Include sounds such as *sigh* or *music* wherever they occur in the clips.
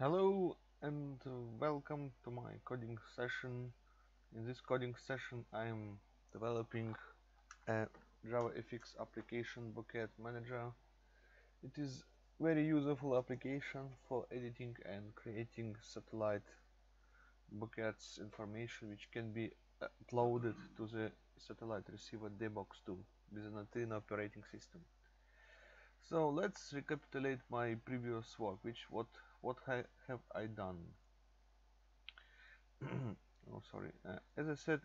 Hello and welcome to my coding session. In this coding session I am developing a JavaFX application Bucket Manager. It is very useful application for editing and creating satellite buckets information which can be uploaded to the satellite receiver dbox2 with an antenna operating system. So let's recapitulate my previous work, which what what ha have I done? *clears throat* oh, sorry. Uh, as I said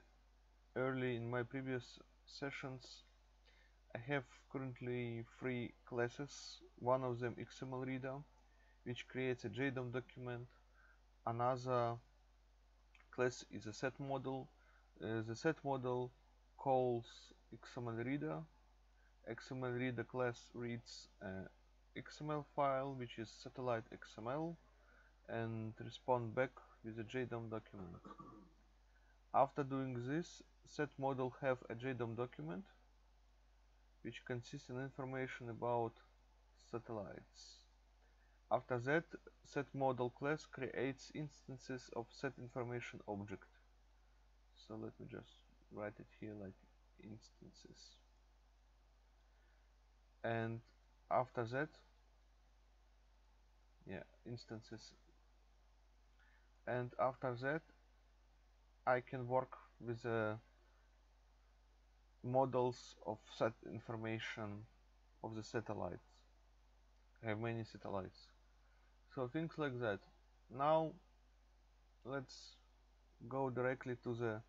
early in my previous sessions, I have currently three classes. One of them XML reader, which creates a JDOM document. Another class is a sat model. Uh, the sat model calls XML reader XML reader class reads XML file which is satellite XML and respond back with a JDOM document. After doing this, sat model have a JDOM document which consists in information about satellites. After that, sat model class creates instances of set information object. So let me just write it here like instances and after that yeah instances. And after that I can work with the models of set information of the satellites. I have many satellites. So things like that. Now let's go directly to the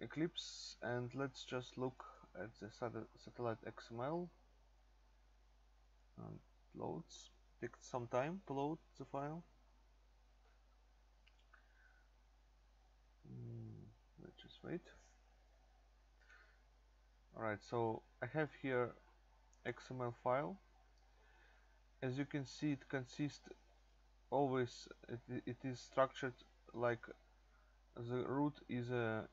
Eclipse and let's just look at the satellite XML and loads. Takes some time to load the file. Mm, let's just wait. Alright so I have here XML file. As you can see it consists always it, it is structured like the root is a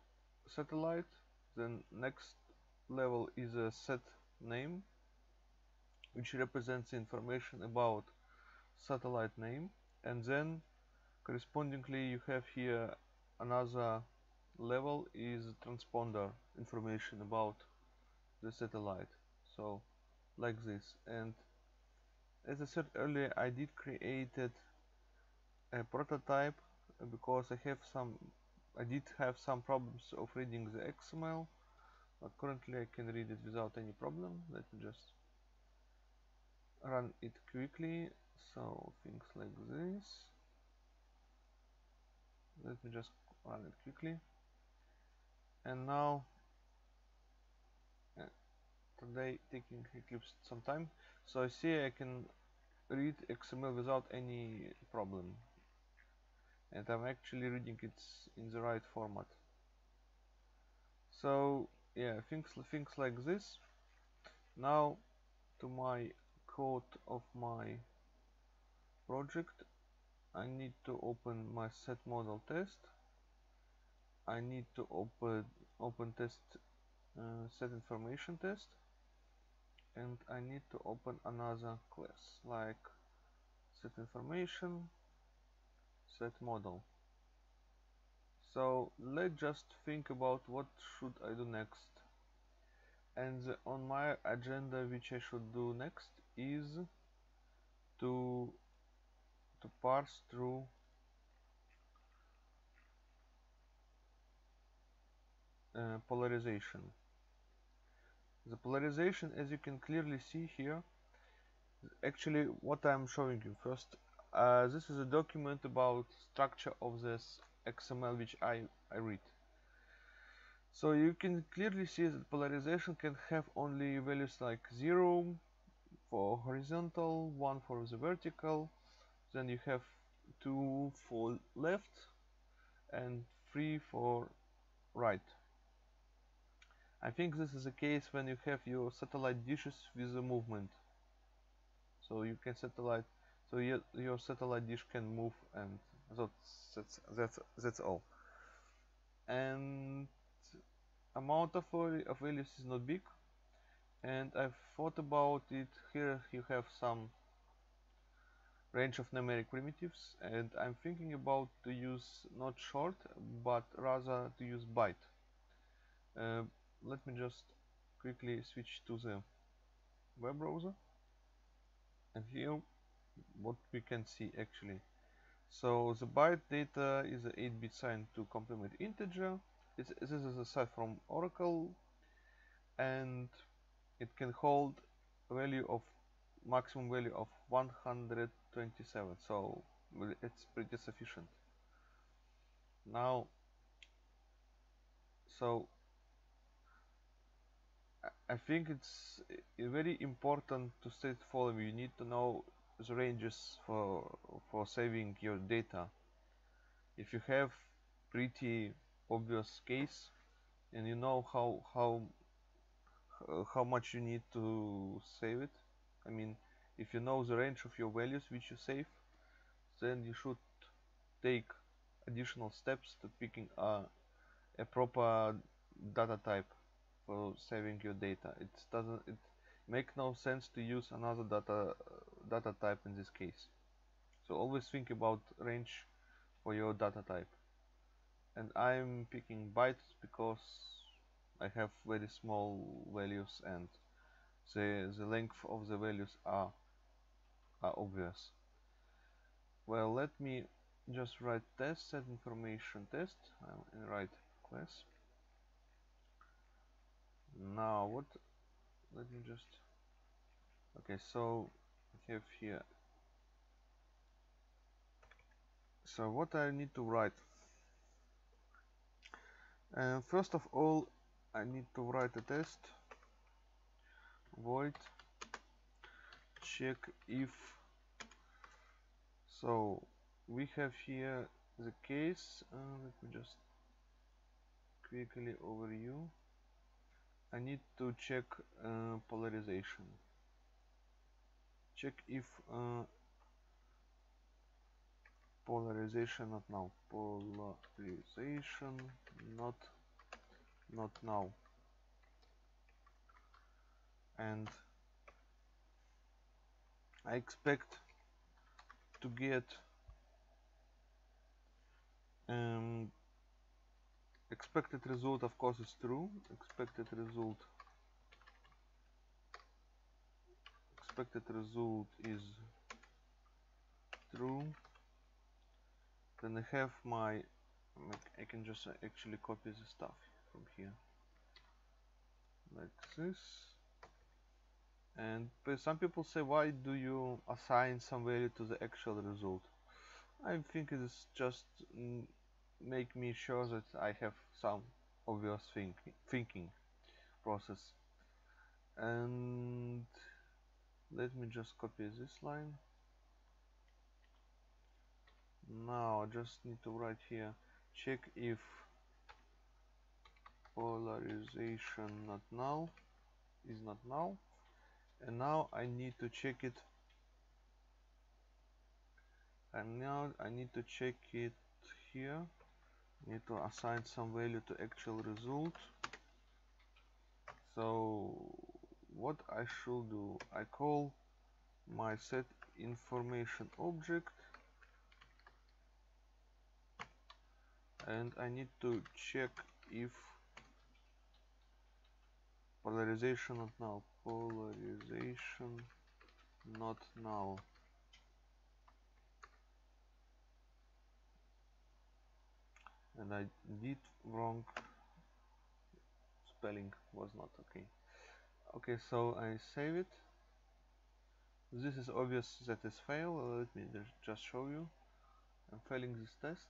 satellite then next level is a set name which represents information about satellite name and then correspondingly you have here another level is transponder information about the satellite. So like this. And as I said earlier I did created a prototype because I have some I did have some problems of reading the XML but currently I can read it without any problem. Let me just run it quickly so things like this. Let me just run it quickly. And now uh, today taking Eclipse some time. So I see I can read XML without any problem. And I'm actually reading it in the right format. So yeah things things like this. Now to my code of my project. I need to open my sat model test. I need to open open test uh, set information test. And I need to open another class like set information sat model. So let's just think about what should I do next. And on my agenda which I should do next is to to parse through uh, polarization. The polarization as you can clearly see here actually what I'm showing you first uh, this is a document about structure of this XML which I, I read. So you can clearly see that polarization can have only values like 0 for horizontal, 1 for the vertical, then you have 2 for left and 3 for right. I think this is the case when you have your satellite dishes with a movement. So you can satellite, so your, satellite dish can move and that's, that's, that's all. And amount of, of is not big and I've thought about it. Here you have some range of numeric primitives and I'm thinking about to use not short but rather to use byte. Uh, let me just quickly switch to the web browser and here what we can see actually. So the byte data is an 8-bit sign to complement integer. It's, this is a set from Oracle. And it can hold value of maximum value of 127 so it's pretty sufficient. Now so I think it's eh, very important to state following. You need to know the ranges for for saving your data. If you have pretty obvious case and you know how how how much you need to save it. I mean if you know the range of your values which you save then you should take additional steps to picking a, a proper data type for saving your data. It doesn't it make no sense to use another data data type in this case. So always think about range for your data type. And I'm picking bytes because I have very small values and the, the length of the values are, are obvious. Well, let me just write test set information test um, I'm in right class. Now what let me just okay so I have here so what I need to write and first of all I need to write a test. Void. Check if so we have here the case uh, let me just quickly overview. I need to check uh, polarization. Check if uh, polarization not now polarization not not now and I expect to get um, expected result of course is true. Expected result expected result is true. Then I have my I can just actually copy the stuff from here. Like this. And some people say why do you assign some value to the actual result? I think it is just make me sure that I have some obvious think thinking process. And let me just copy this line. Now I just need to write here check if polarization not null is not null. And now I need to check it. And now I need to check it here. Need to assign some value to actual result. So what I should do? I call my set information object. And I need to check if polarization not now polarization not now and I did wrong. Spelling was not okay. Okay so I save it. This is obvious that is fail. Uh, let me just show you. I'm failing this test.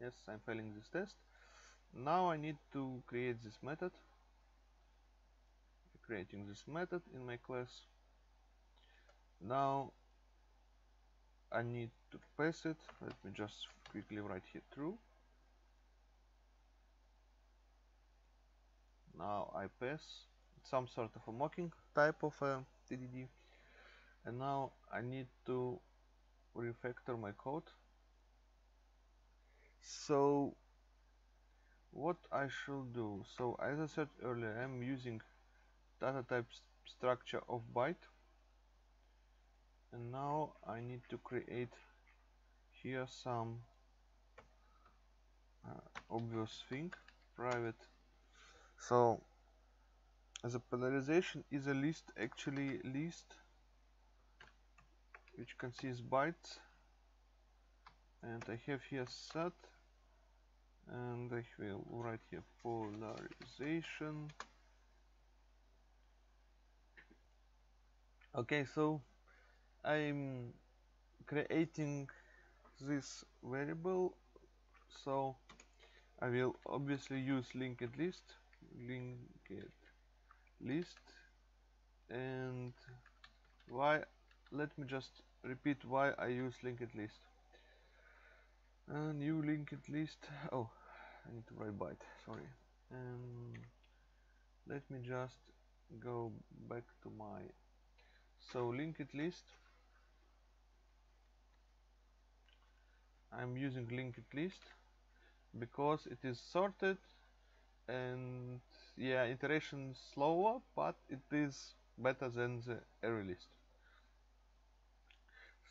Yes I'm failing this test. Now I need to create this method creating this method in my class. Now I need to pass it. Let me just quickly write here true. Now I pass some sort of a mocking type of a TDD and now I need to refactor my code. So what I should do? So as I said earlier I'm using data type st structure of byte. And now I need to create here some uh, obvious thing private. So the polarization is a list actually list which consists bytes. And I have here set. And I will write here polarization okay so I'm creating this variable. So I will obviously use linked list linked list. And why let me just repeat why I use linked list. A new linked list oh I need to write byte sorry. And let me just go back to my so linked list. I'm using linked list because it is sorted and yeah iteration slower but it is better than the array list.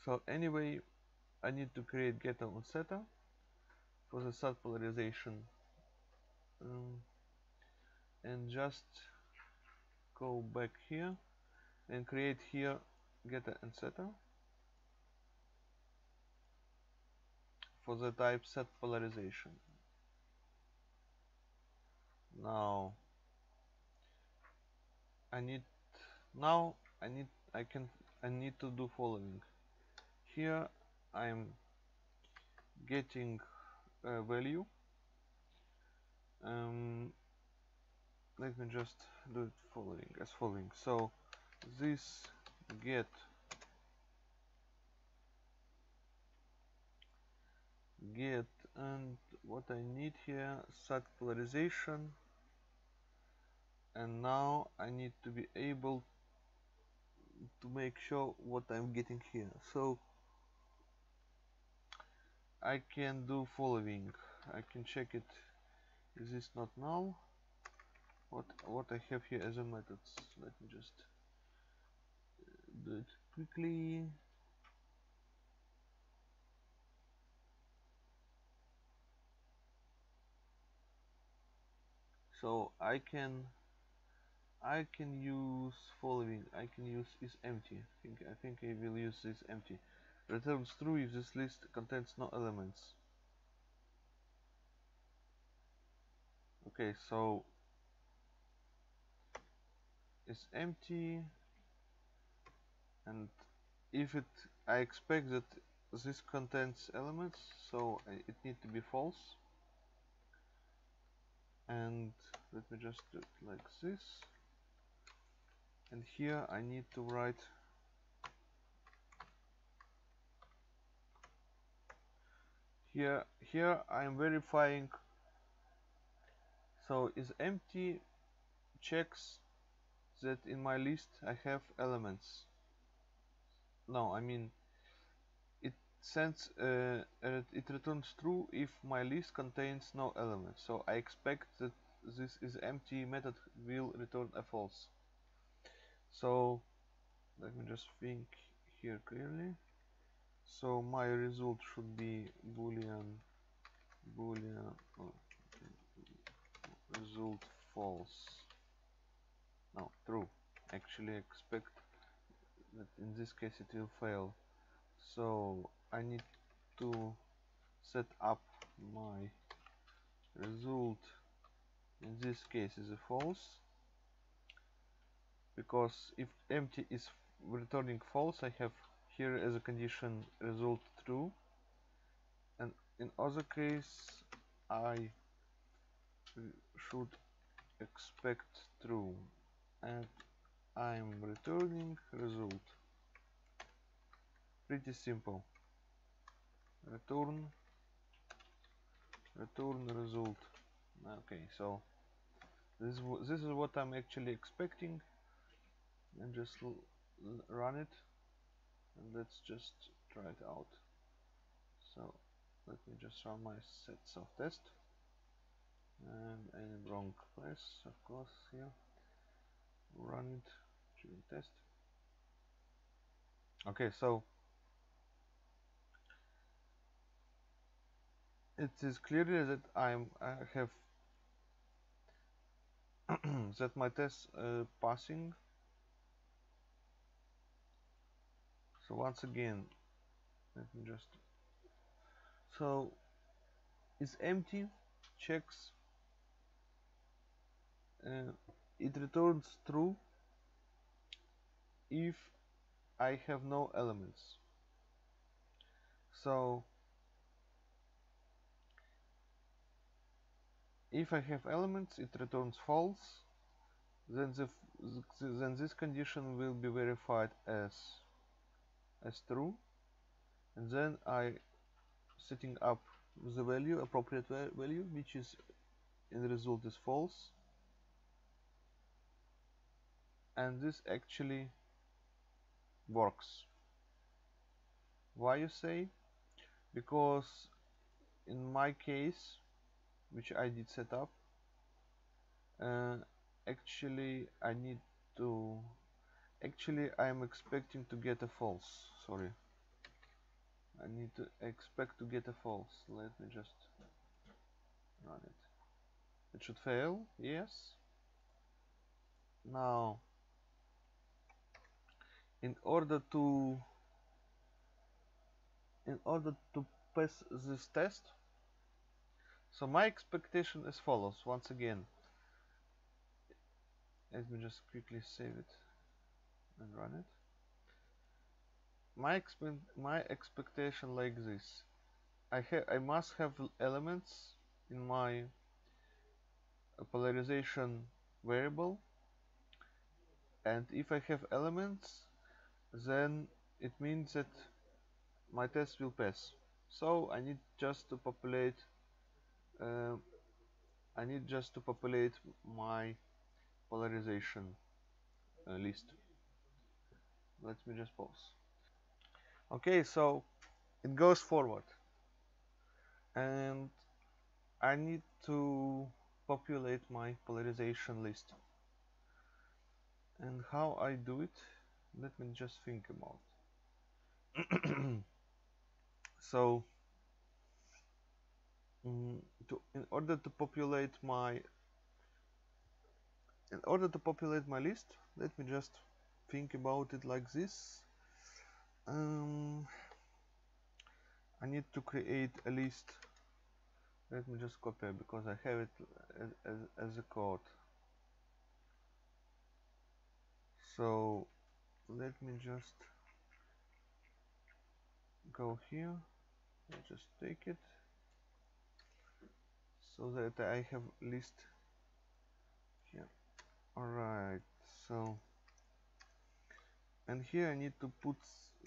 So anyway I need to create getter and setter for the set polarization. Um, and just go back here and create here getter and setter. For the type set polarization. Now I need now I need I can I need to do following. Here I'm getting a value. Um, let me just do it following as following. So this get get and what I need here set polarization. And now I need to be able to make sure what I'm getting here. So I can do following. I can check it. Is this not null? What what I have here as a methods let me just do it quickly. So I can I can use following I can use is empty. I think I think I will use this empty. Returns true if this list contains no elements. Okay so it's empty and if it I expect that this contains elements so uh, it need to be false. And let me just do it like this. And here I need to write here here I'm verifying. So is empty checks that in my list I have elements no I mean it sends uh, it returns true if my list contains no elements. So I expect that this is empty method will return a false. So let me just think here clearly. So my result should be boolean boolean oh, result false. No true. Actually expect that in this case it will fail. So I need to set up my result. In this case is a false. Because if empty is returning false I have here as a condition result true. And in other case I should expect true. And I'm returning result. Pretty simple. Return. Return result. Okay so this is, this is what I'm actually expecting. And just run it. And let's just try it out. So let me just run my sets of test. And in wrong place of course here. Run it during test. Okay so it is clearly that I'm I have *clears throat* that my test uh, passing. So once again let me just so it's empty checks uh, it returns true if I have no elements. So if I have elements it returns false then the then this condition will be verified as as true and then I setting up the value appropriate value which is in the result is false. And this actually works. Why you say? Because in my case which I did set up uh, actually I need to actually I'm expecting to get a false sorry. I need to expect to get a false. Let me just run it. It should fail yes. Now in order to in order to pass this test so my expectation is follows once again. Let me just quickly save it and run it. My expe my expectation like this. I have I must have elements in my polarization variable and if I have elements then it means that my test will pass. So I need just to populate uh, I need just to populate my polarization uh, list. Let me just pause. Okay so it goes forward. And I need to populate my polarization list. And how I do it let me just think about *clears throat* so mm, to, in order to populate my in order to populate my list let me just think about it like this. Um, I need to create a list. Let me just copy because I have it as, as, as a code. So let me just go here. I just take it. So that I have list here. Alright so and here I need to put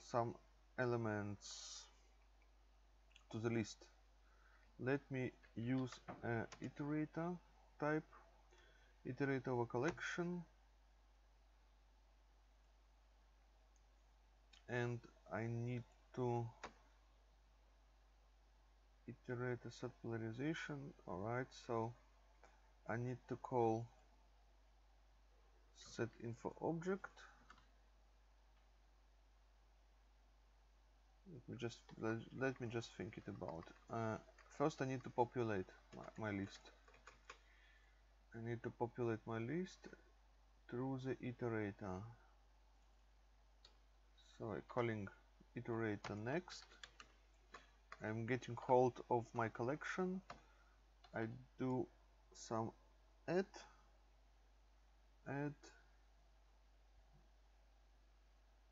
some elements to the list. Let me use a iterator type iterator over collection and I need to iterate a set polarization alright so I need to call set info object. Let me just let, let me just think it about. Uh, first I need to populate my, my list. I need to populate my list through the iterator so I'm calling iterator next. I'm getting hold of my collection. I do some add add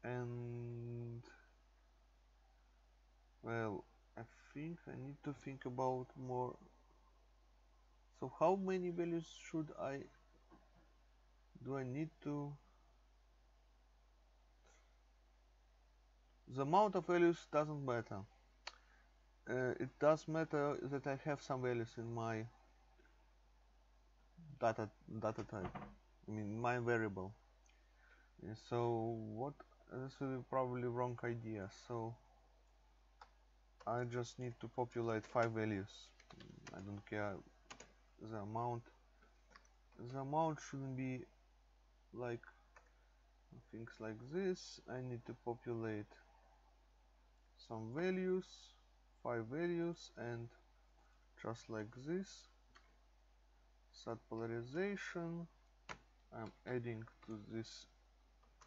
and well I think I need to think about more. So how many values should I do I need to the amount of values doesn't matter. Uh, it does matter that I have some values in my data data type. I mean my variable. So what this will be probably wrong idea. So I just need to populate five values. I don't care the amount. The amount shouldn't be like things like this. I need to populate some values five values and just like this set polarization. I'm adding to this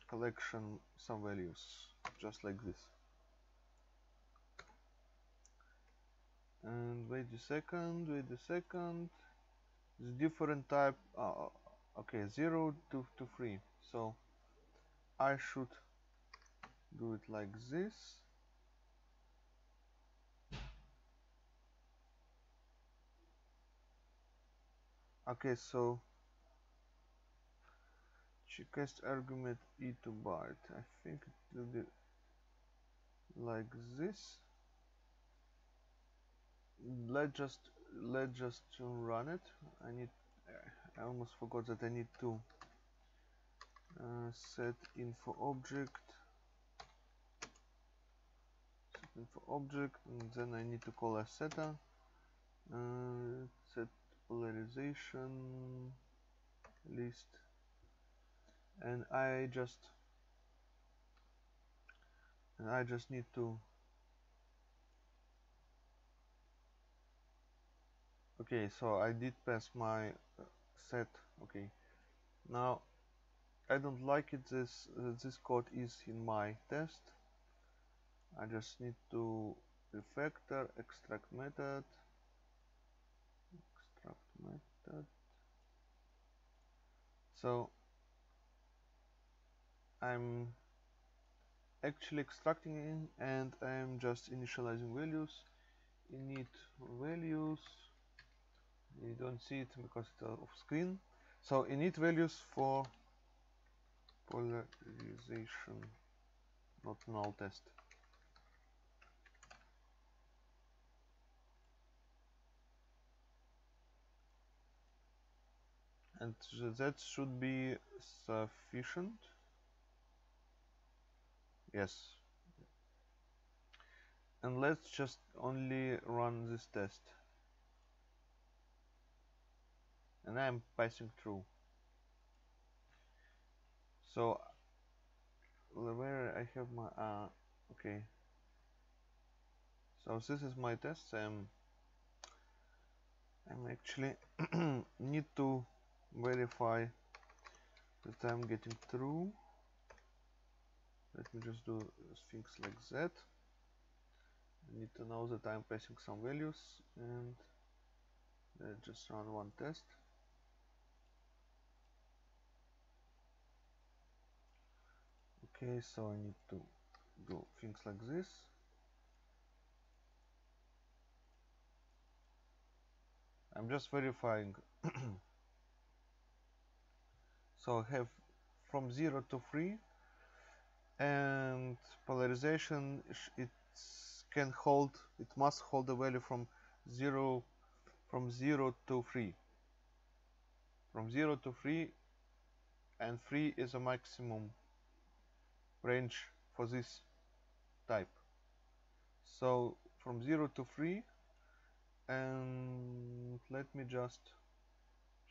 collection some values just like this. And wait a second wait a second. The different type uh, okay 0 to, to 3 so I should do it like this okay so checkest argument e to byte I think it will be like this. Let's just let's just run it. I need I almost forgot that I need to uh, set info object. Set info object and then I need to call a setter. Uh, polarization list. And I just and I just need to okay so I did pass my uh, set okay. Now I don't like it this uh, this code is in my test. I just need to refactor extract method extract method so I'm actually extracting in and I'm just initializing values. Init values. You don't see it because it's off screen. So init values for polarization not null test and that should be sufficient? Yes. And let's just only run this test. And I'm passing through. So where I have my uh, okay. So this is my test. I'm I'm actually *clears throat* need to verify that I'm getting through. Let me just do things like that. I need to know that I'm passing some values and let's just run one test. Okay so I need to do things like this. I'm just verifying *clears throat* so have from 0 to 3 and polarization it can hold it must hold a value from 0 from 0 to 3 from 0 to 3 and 3 is a maximum range for this type. So from 0 to 3 and let me just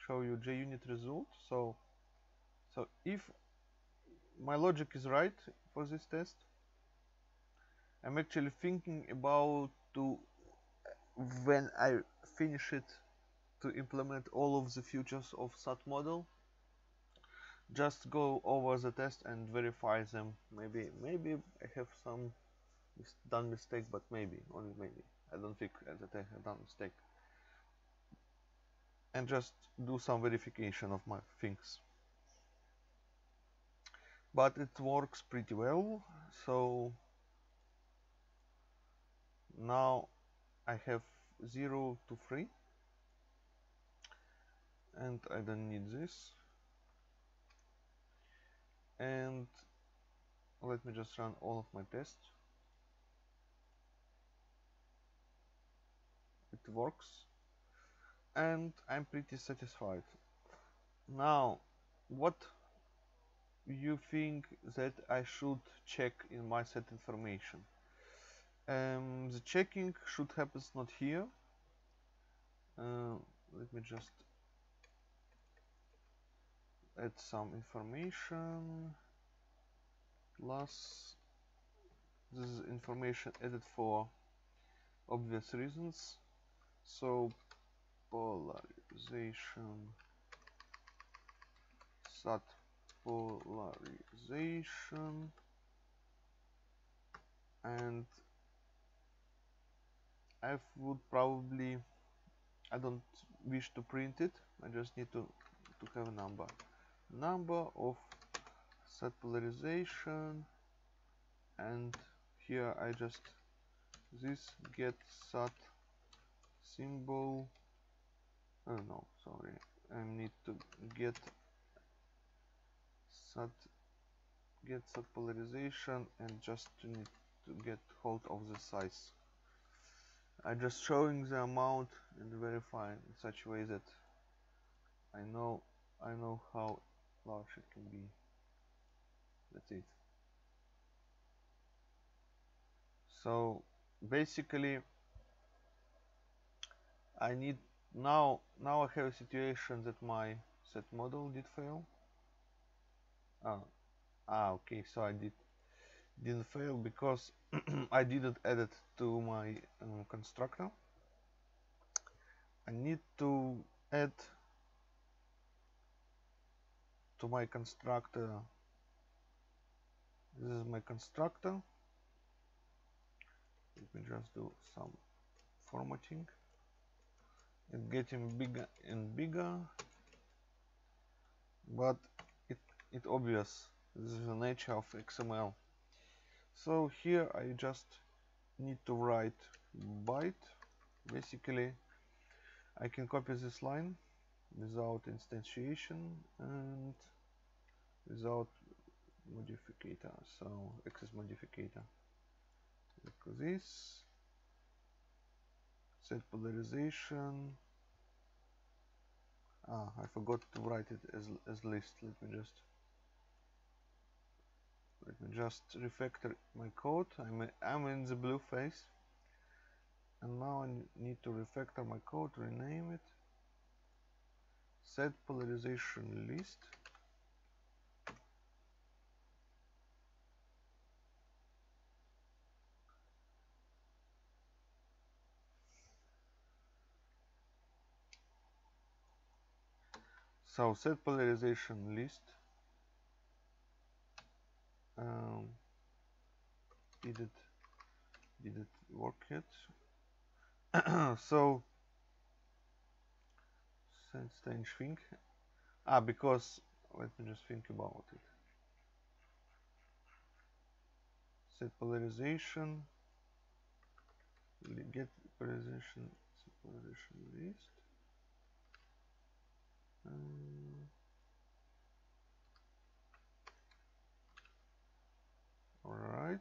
show you JUnit result so so if my logic is right for this test I'm actually thinking about to when I finish it to implement all of the features of SAT model. Just go over the test and verify them. Maybe maybe I have some mis done mistake but maybe only maybe. I don't think that I have done mistake. And just do some verification of my things but it works pretty well. So now I have 0 to 3 and I don't need this. And let me just run all of my tests. It works. And I'm pretty satisfied. Now what you think that I should check in my set information? Um, the checking should happen not here. Uh, let me just add some information. Plus this is information added for obvious reasons. So polarization. Sat polarization and I would probably I don't wish to print it I just need to to have a number. Number of set polarization and here I just this get sat symbol oh no sorry I need to get sat get sat polarization and just need to get hold of the size. I'm just showing the amount and verifying in such a way that I know I know how large it can be. That's it. So basically I need now now I have a situation that my sat model did fail ah, ah okay so I did didn't fail because *clears throat* I didn't add it to my um, constructor. I need to add to my constructor. This is my constructor. Let me just do some formatting. It's getting bigger and bigger. But it obvious. This is the nature of XML so here I just need to write byte. Basically I can copy this line without instantiation and without modifier so access modifier like this. Set polarization. Ah I forgot to write it as, as list. Let me just let me just refactor my code. I'm, I'm in the blue phase and now I need to refactor my code rename it. Set polarization list. So set polarization list um, did it did it work yet? *clears throat* So strange thing ah because let me just think about it. Set polarization get polarization polarization list. Um, alright.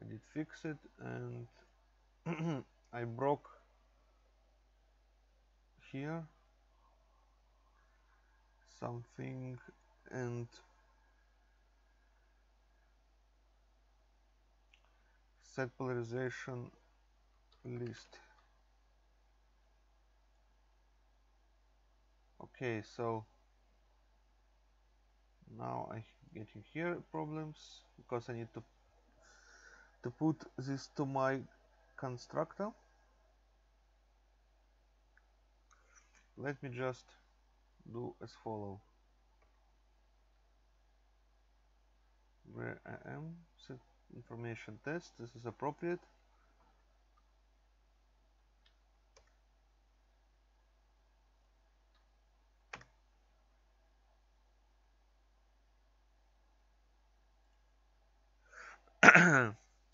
I did fix it and *clears throat* I broke here something and set polarization list. Okay so now I getting here problems because I need to to put this to my constructor. Let me just do as follow. Where I am set information test this is appropriate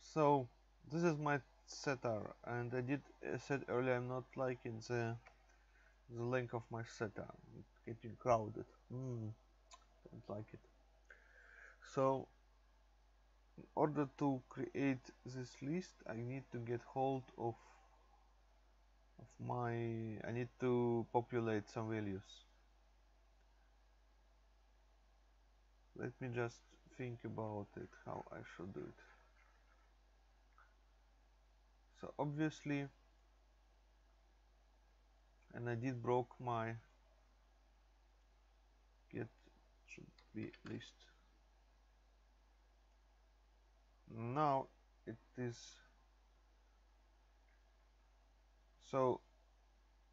so this is my setter and I did uh, said earlier I'm not liking the the length of my setter it's getting crowded. Mm, don't like it. So in order to create this list I need to get hold of of my I need to populate some values. Let me just think about it how I should do it. So obviously and I did broke my get should be list. Now it is so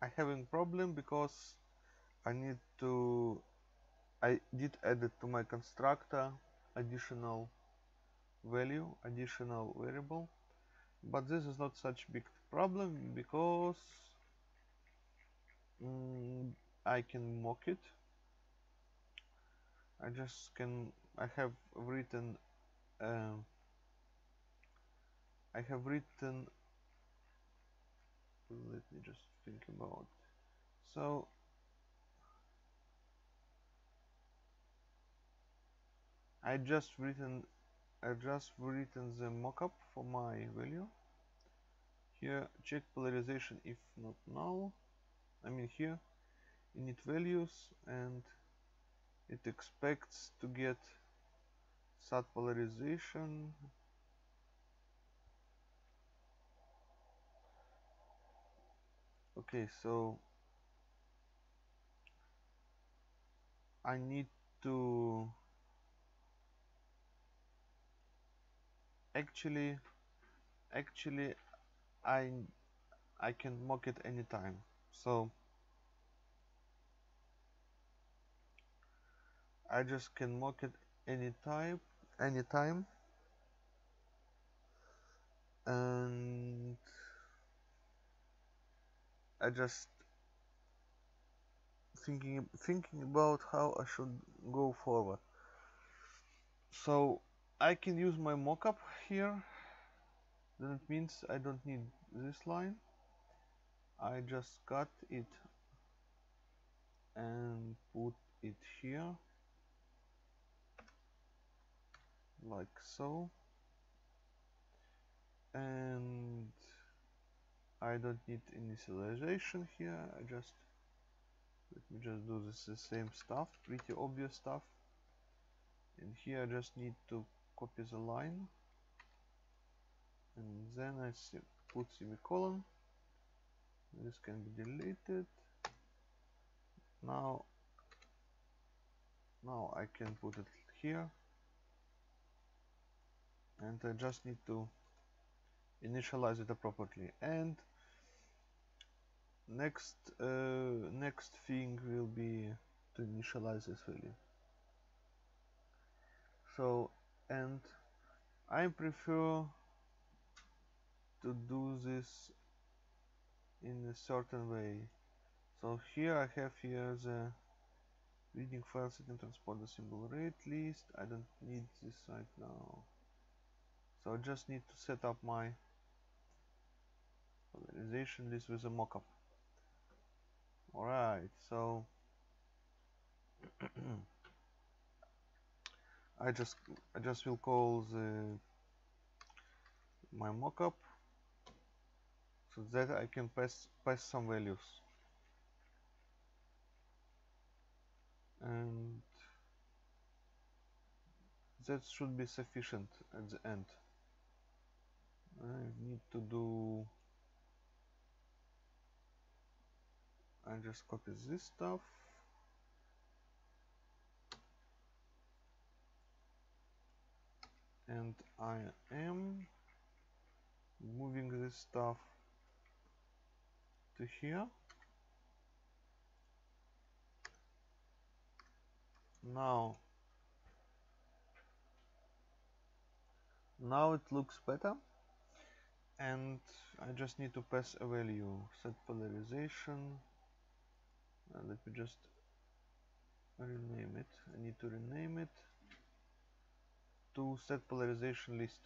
I having problem because I need to I did add it to my constructor additional value additional variable. But this is not such big problem because mm, I can mock it. I just can I have written uh, I have written let me just think about so I just written I just written the mockup for my value. Here check polarization if not null. I mean here init values and it expects to get sat polarization. Okay so I need to actually actually I I can mock it anytime. So I just can mock it anytime anytime and I just thinking thinking about how I should go forward. So I can use my mockup here. Then it means I don't need this line. I just cut it and put it here. Like so. And I don't need initialization here. I just let me just do this the same stuff pretty obvious stuff. And here I just need to copy the line and then I put semicolon this can be deleted. Now now I can put it here. And I just need to initialize it appropriately. And next uh, next thing will be to initialize this value. So and I prefer to do this in a certain way. So here I have here the reading file setting transport the symbol rate list. I don't need this right now. So I just need to set up my polarization list with a mockup. Alright so *clears throat* I just I just will call the my mockup so that I can pass pass some values. And that should be sufficient at the end. I need to do I just copy this stuff and I am moving this stuff to here. Now now it looks better. And I just need to pass a value set polarization. Uh, let me just rename it. I need to rename it to set polarization list.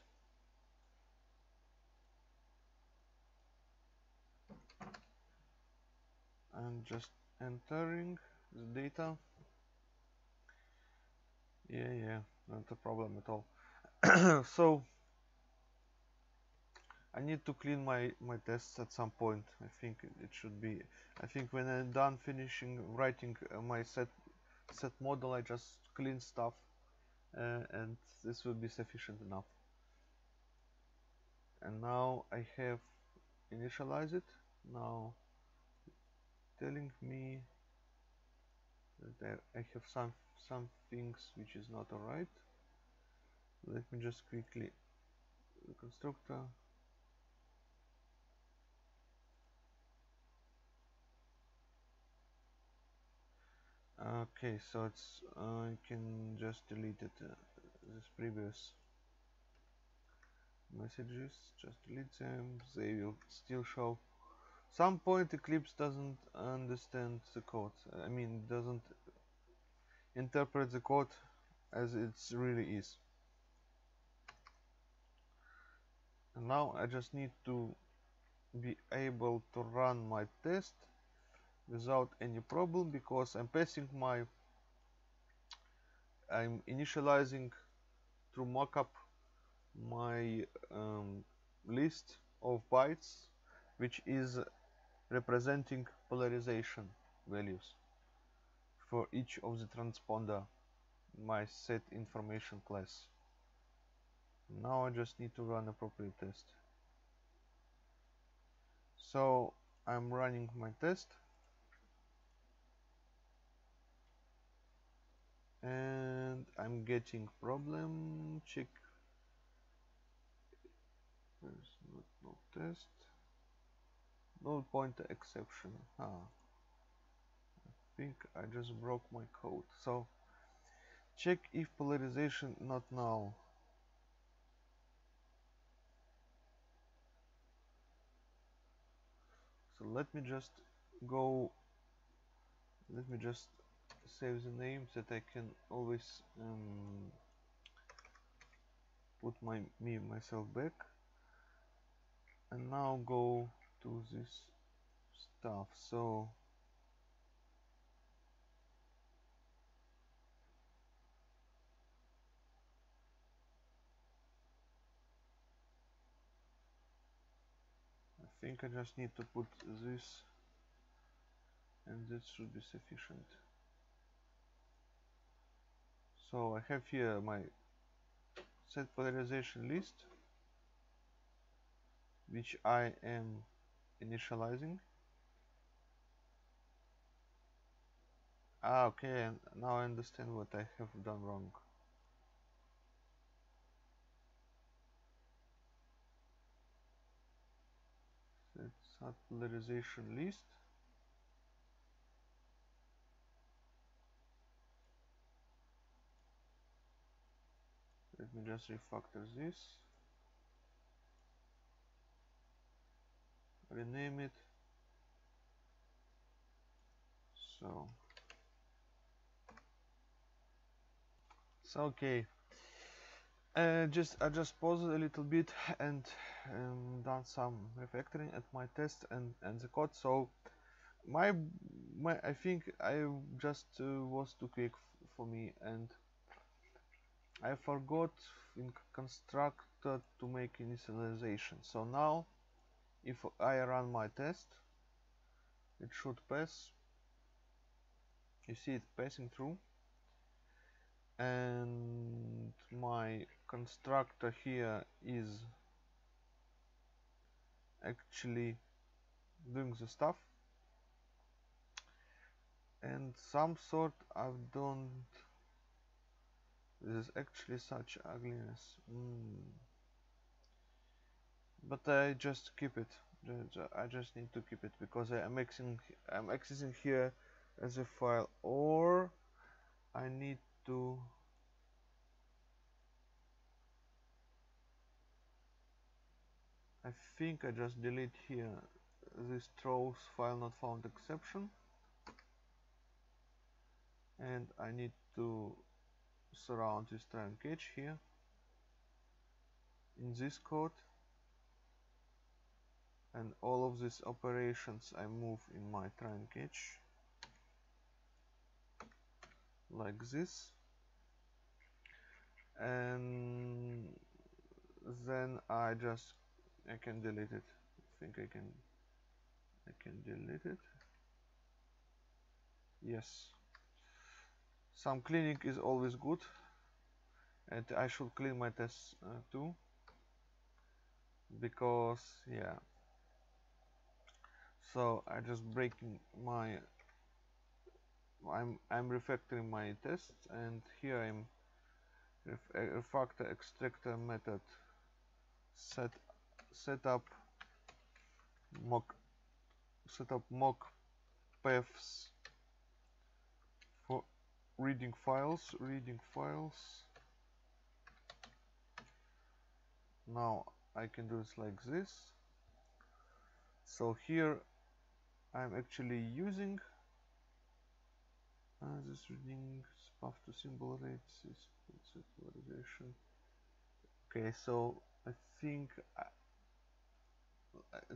And just entering the data. Yeah yeah not a problem at all. *clears throat* So I need to clean my my tests at some point. I think it should be I think when I'm done finishing writing uh, my set sat model I just clean stuff Uh, and this will be sufficient enough. And now I have initialized it. Now telling me that I have some some things which is not alright. Let me just quickly constructor okay so it's uh, I can just delete it uh, this previous messages just delete them they will still show. Some point Eclipse doesn't understand the code I mean doesn't interpret the code as it really is. And now I just need to be able to run my test without any problem because I'm passing my I'm initializing through mockup my um, list of bytes which is representing polarization values for each of the transponder my set information class. Now I just need to run appropriate test. So I'm running my test and I'm getting problem check. There's not no test. Null pointer exception ah I think I just broke my code. So check if polarization not null so let me just go let me just save the name that I can always um, put my me myself back. And now go to this stuff. So I think I just need to put this and this should be sufficient so I have here my set polarization list which I am initializing. Ah okay now I understand what I have done wrong. Set polarization list let me just refactor this. Rename it. So. So okay. Uh, just I just paused a little bit and um, done some refactoring at my test and and the code. So my my I think I just uh, was too quick for me and I forgot in constructor to make initialization. So now if I run my test it should pass. You see it passing through. And my constructor here is actually doing the stuff. And some sort I've done this is actually such ugliness. Mm but I just keep it. I just need to keep it because I'm I'm accessing here as a file or I need to I think I just delete here this throws file not found exception. And I need to surround this try here. In this code and all of these operations I move in my try like this. And then I just I can delete it. I think I can I can delete it. Yes some cleaning is always good and I should clean my tests uh, too because yeah. So I just breaking my I'm I'm refactoring my tests and here I'm ref refactor extractor method. Set up mock set up mock paths reading files reading files. Now I can do it like this. So here I'm actually using uh, this reading path to symbol rates is polarization okay so I think I,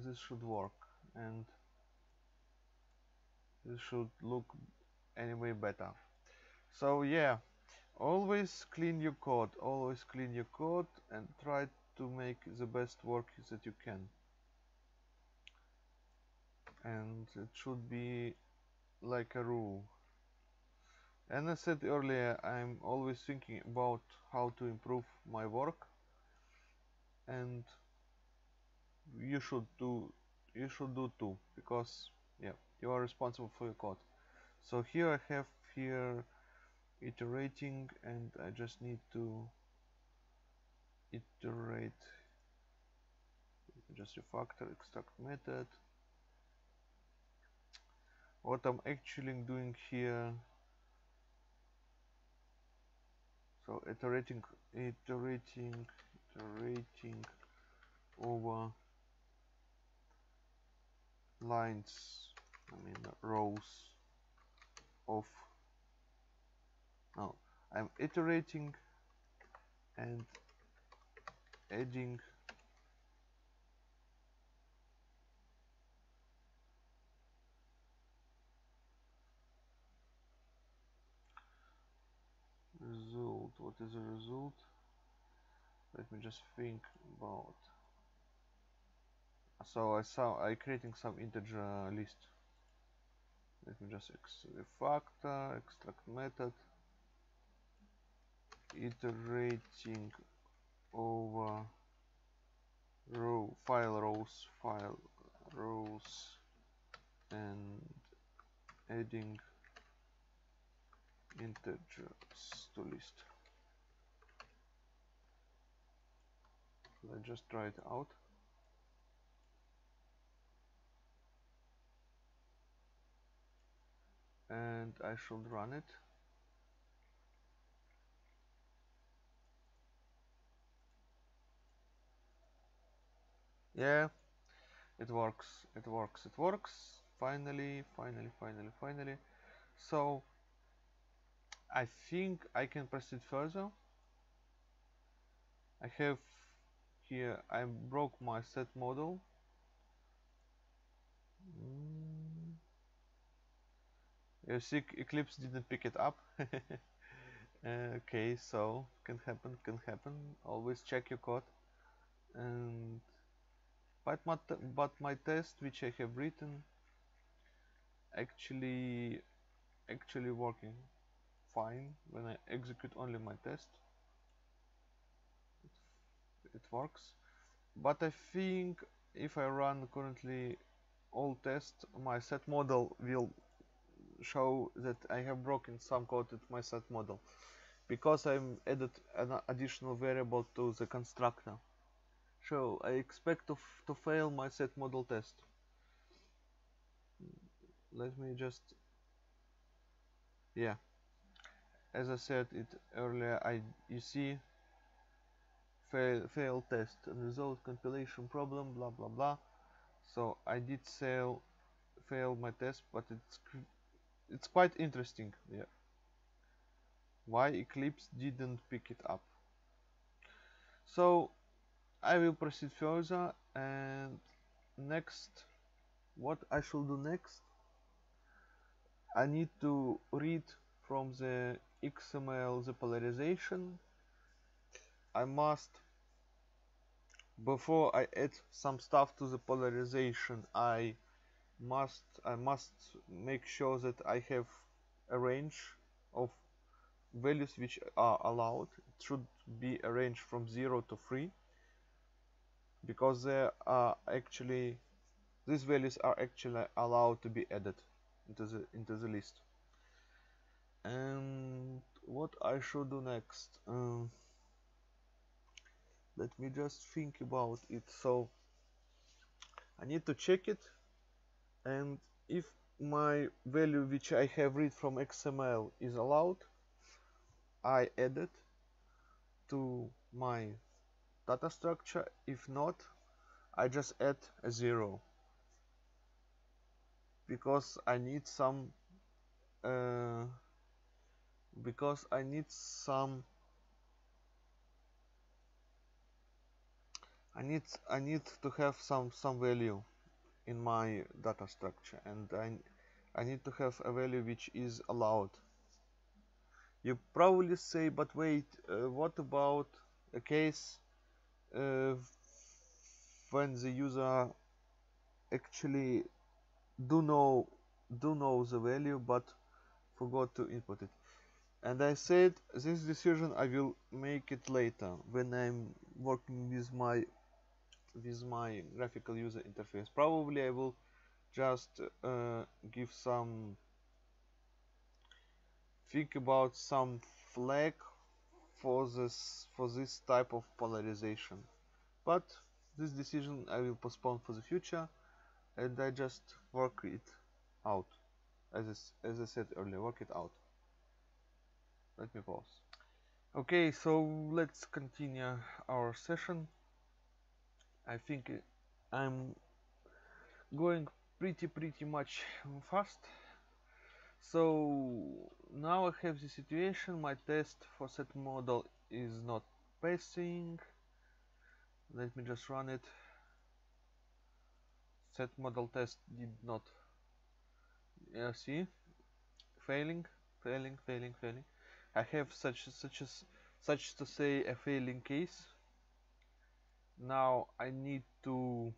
this should work and this should look anyway better so yeah. Always clean your code. Always clean your code and try to make the best work that you can. And it should be like a rule. And I said earlier I'm always thinking about how to improve my work. And you should do you should do too because yeah you are responsible for your code. So here I have here iterating and I just need to iterate just refactor extract method. What I'm actually doing here so iterating iterating iterating over lines I mean rows of now I'm iterating and adding result. What is the result? Let me just think about. So I saw I creating some integer list. Let me just ex refactor extract method iterating over row file rows file rows and adding integers to list. Let's just try it out. And I should run it yeah. It works it works it works. Finally finally finally finally. So I think I can proceed further. I have here I broke my sat model. Mm. you see Eclipse didn't pick it up. *laughs* Okay so can happen can happen. Always check your code. And but my, but my test which I have written actually actually working fine when I execute only my test. It, it works. But I think if I run currently all tests my sat model will show that I have broken some code in my sat model. Because I added an additional variable to the constructor so I expect to, to fail my sat model test. Let me just yeah. As I said it earlier I you see fail, fail test result compilation problem blah blah blah. So I did fail fail my test but it's it's quite interesting yeah. Why Eclipse didn't pick it up? So I will proceed further and next what I should do next I need to read from the XML the polarization. I must before I add some stuff to the polarization I must I must make sure that I have a range of values which are allowed. It should be a range from 0 to 3 because there are actually these values are actually allowed to be added into the into the list. And what I should do next um, let me just think about it. So I need to check it and if my value which I have read from XML is allowed I add it to my data structure. If not I just add a zero. Because I need some uh, because I need some I need I need to have some some value in my data structure. And I, I need to have a value which is allowed. You probably say but wait uh, what about a case uh, when the user actually do know do know the value but forgot to input it. And I said this decision I will make it later when I'm working with my with my graphical user interface. Probably I will just uh, give some think about some flag for this for this type of polarization. But this decision I will postpone for the future and I just work it out. As I, as I said earlier work it out. Let me pause. Okay so let's continue our session. I think uh, I'm going pretty pretty much fast so now I have the situation. My test for sat model is not passing. Let me just run it. Sat model test did not yeah see? Failing failing failing failing. I have such such as such to say a failing case. Now I need to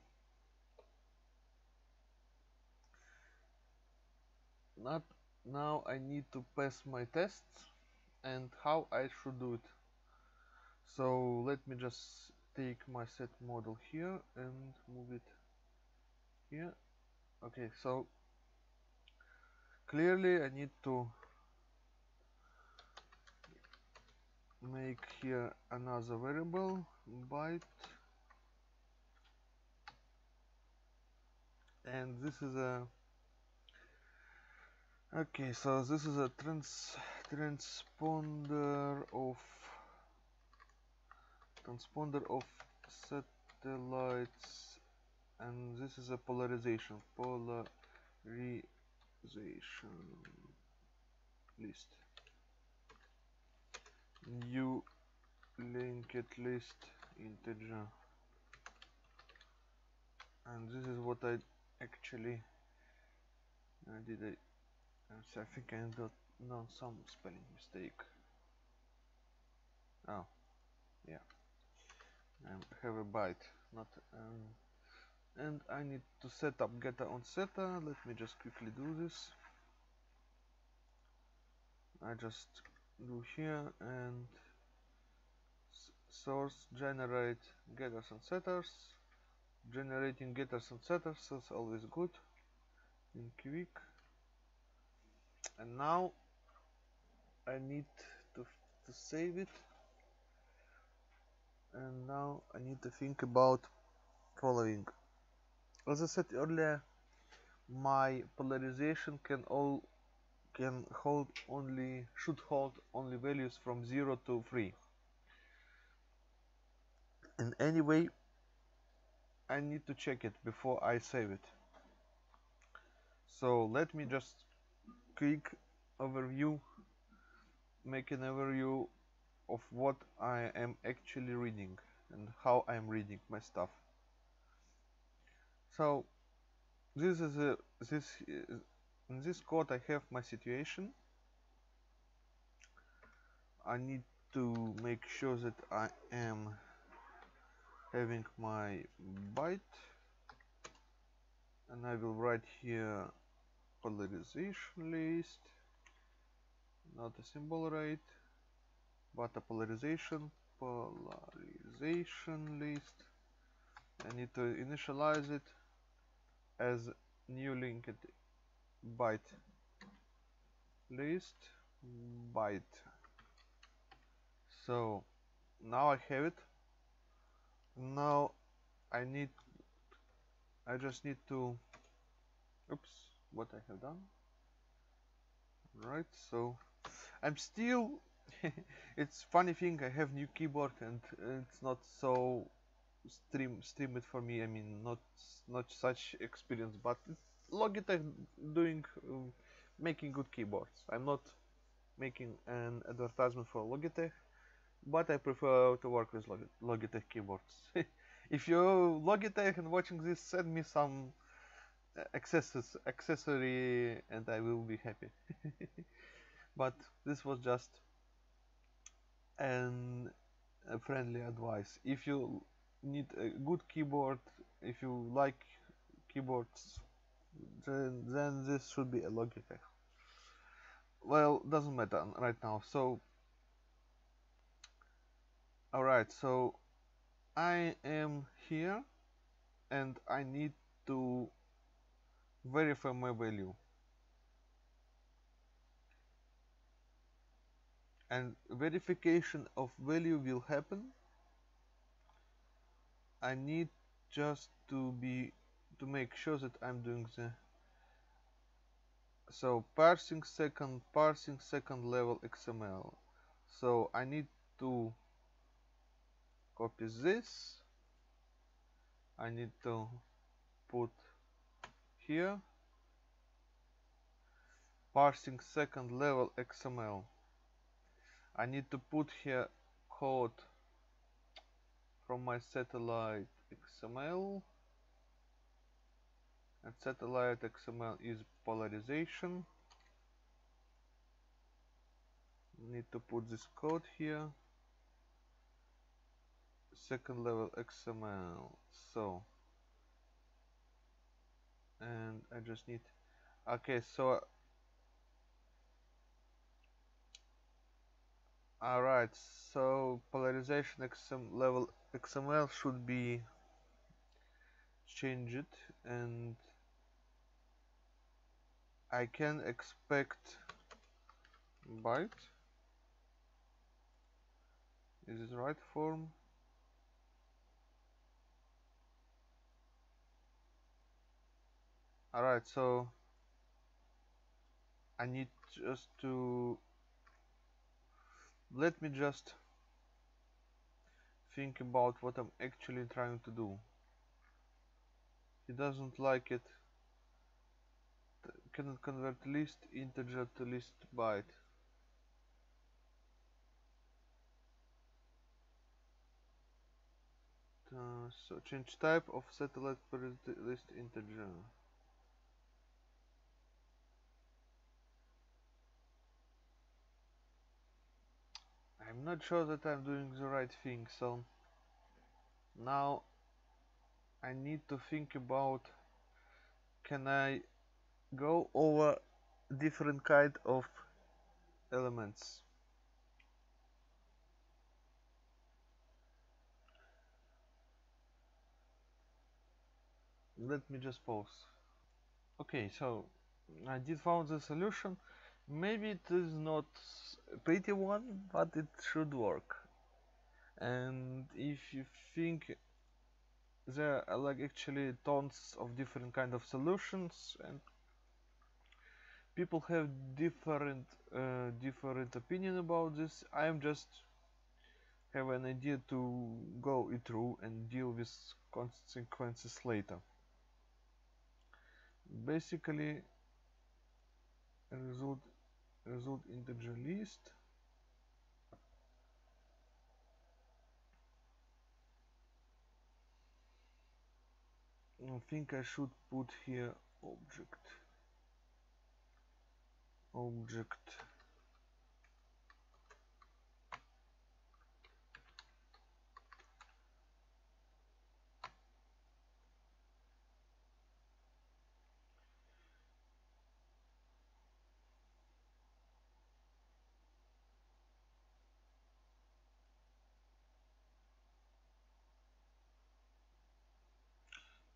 not now I need to pass my tests and how I should do it. So let me just take my sat model here and move it here. Okay so clearly I need to make here another variable byte. And this is a okay so this is a trans transponder of transponder of satellites and this is a polarization polarization list. New linked list integer. And this is what I actually I did I, I think I got done some spelling mistake. Oh yeah. I have a byte not um, and I need to set up getter on setter. Let me just quickly do this. I just do here and source generate getters and setters. Generating getters and setters is always good in quick and now I need to, to save it. And now I need to think about following. As I said earlier my polarization can all can hold only should hold only values from 0 to 3 and anyway I need to check it before I save it. So let me just quick overview make an overview of what I am actually reading and how I am reading my stuff. So this is a this in this code I have my situation. I need to make sure that I am having my byte and I will write here polarization list not a symbol rate but a polarization polarization list. I need to initialize it as new linked byte list byte. So now I have it. Now I need I just need to oops what I have done. Right so I'm still *laughs* it's funny thing I have new keyboard and it's not so stream stream it for me I mean not not such experience but Logitech doing uh, making good keyboards. I'm not making an advertisement for Logitech but I prefer to work with Logitech keyboards. *laughs* If you Logitech and watching this send me some accessories accessory and I will be happy. *laughs* But this was just an a friendly advice. If you need a good keyboard if you like keyboards then, then this should be a Logitech well doesn't matter right now. So alright so I am here and I need to verify my value. And verification of value will happen. I need just to be to make sure that I'm doing the so parsing second parsing second level XML so I need to copy this. I need to put here. Parsing second level XML I need to put here code from my satellite XML and satellite XML is polarization. Need to put this code here. Second level XML so and I just need okay so alright so polarization XM level XML should be changed and I can expect byte. Is it right form alright so I need just to let me just think about what I'm actually trying to do. He doesn't like it. Cannot convert list integer to list byte. Uh, so change type of satellite list integer I'm not sure that I'm doing the right thing so now I need to think about can I go over different kind of elements. Let me just pause. Okay so I did found the solution maybe it is not a pretty one but it should work. And if you think there are like actually tons of different kind of solutions and people have different uh, different opinion about this I am just have an idea to go it through and deal with consequences later. Basically result result integer list. I think I should put here object. Object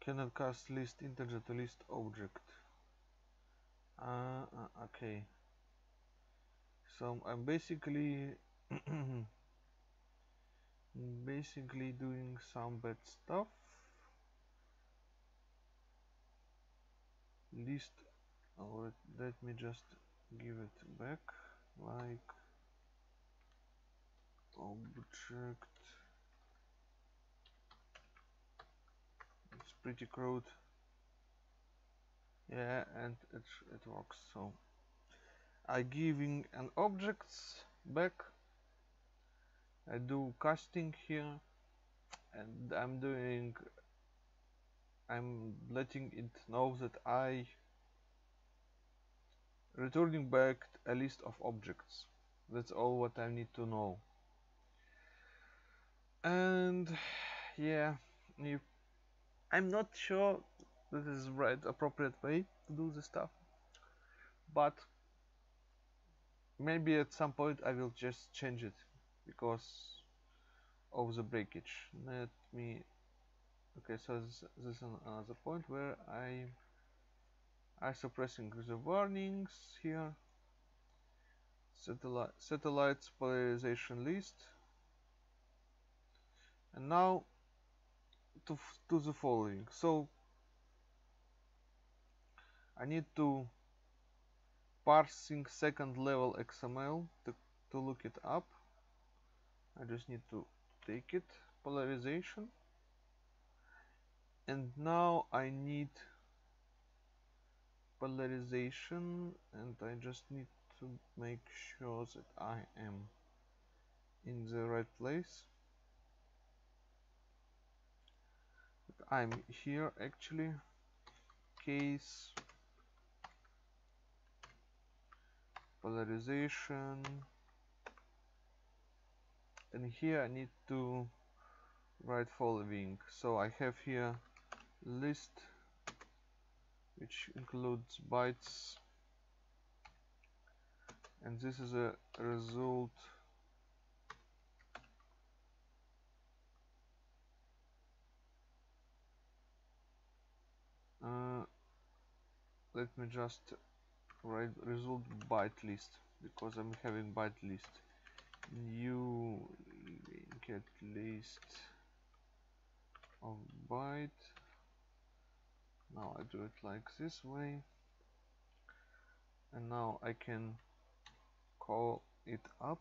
cannot cast list integer to list object. Uh, okay. So I'm basically *clears throat* basically doing some bad stuff. List oh, let me just give it back. Like object pretty crude. Yeah and it, it works so. I giving an objects back. I do casting here and I'm doing I'm letting it know that I returning back a list of objects. That's all what I need to know. And yeah if I'm not sure this is right appropriate way to do this stuff but maybe at some point I will just change it because of the breakage. Let me okay so this, this is another point where I I suppressing the warnings here. Satellite satellites polarization list. And now to, to the following. So I need to parsing second level XML to, to look it up. I just need to take it polarization. And now I need polarization and I just need to make sure that I am in the right place I'm here actually. Case polarization. And here I need to write following. So I have here list which includes bytes. And this is a result uh, let me just write result byte list because I'm having byte list. New get list of byte. Now I do it like this way. And now I can call it up.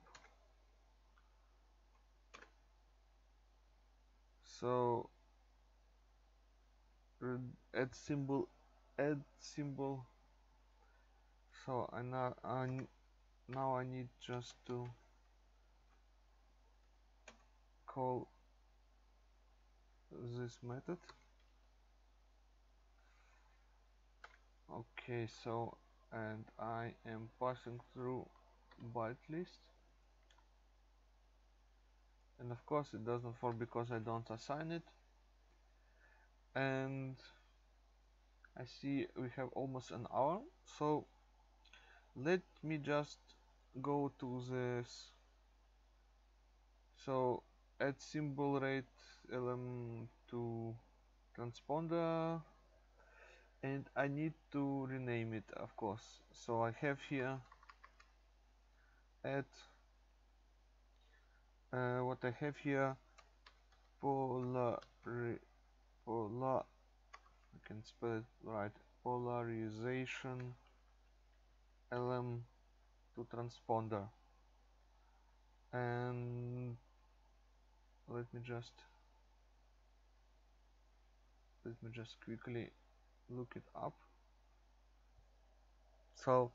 So add symbol add symbol. So I now I now I need just to call this method. Okay so and I am passing through byte list. And of course it doesn't fall because I don't assign it. And I see we have almost an hour so let me just go to this. So add symbol rate lm to transponder and I need to rename it of course. So I have here add uh, what I have here polar polar can spell it right. Polarization lm to transponder. And let me just let me just quickly look it up. So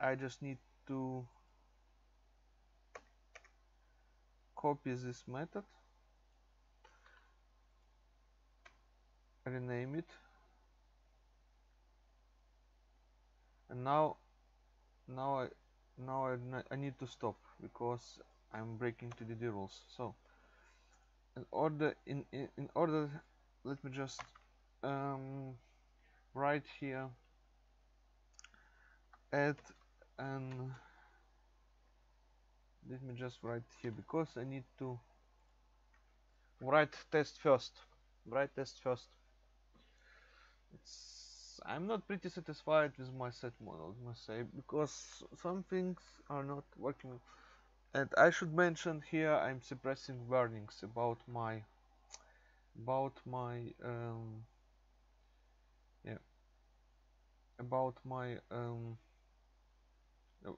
I just need to copy this method rename it. And now now I now I, I need to stop because I'm breaking TDD rules. So in order in, in, in order let me just um, write here add and let me just write here because I need to write test first. Write test first it's I'm not pretty satisfied with my sat model I must say because some things are not working. And I should mention here I'm suppressing warnings about my about my um, yeah about my um, uh,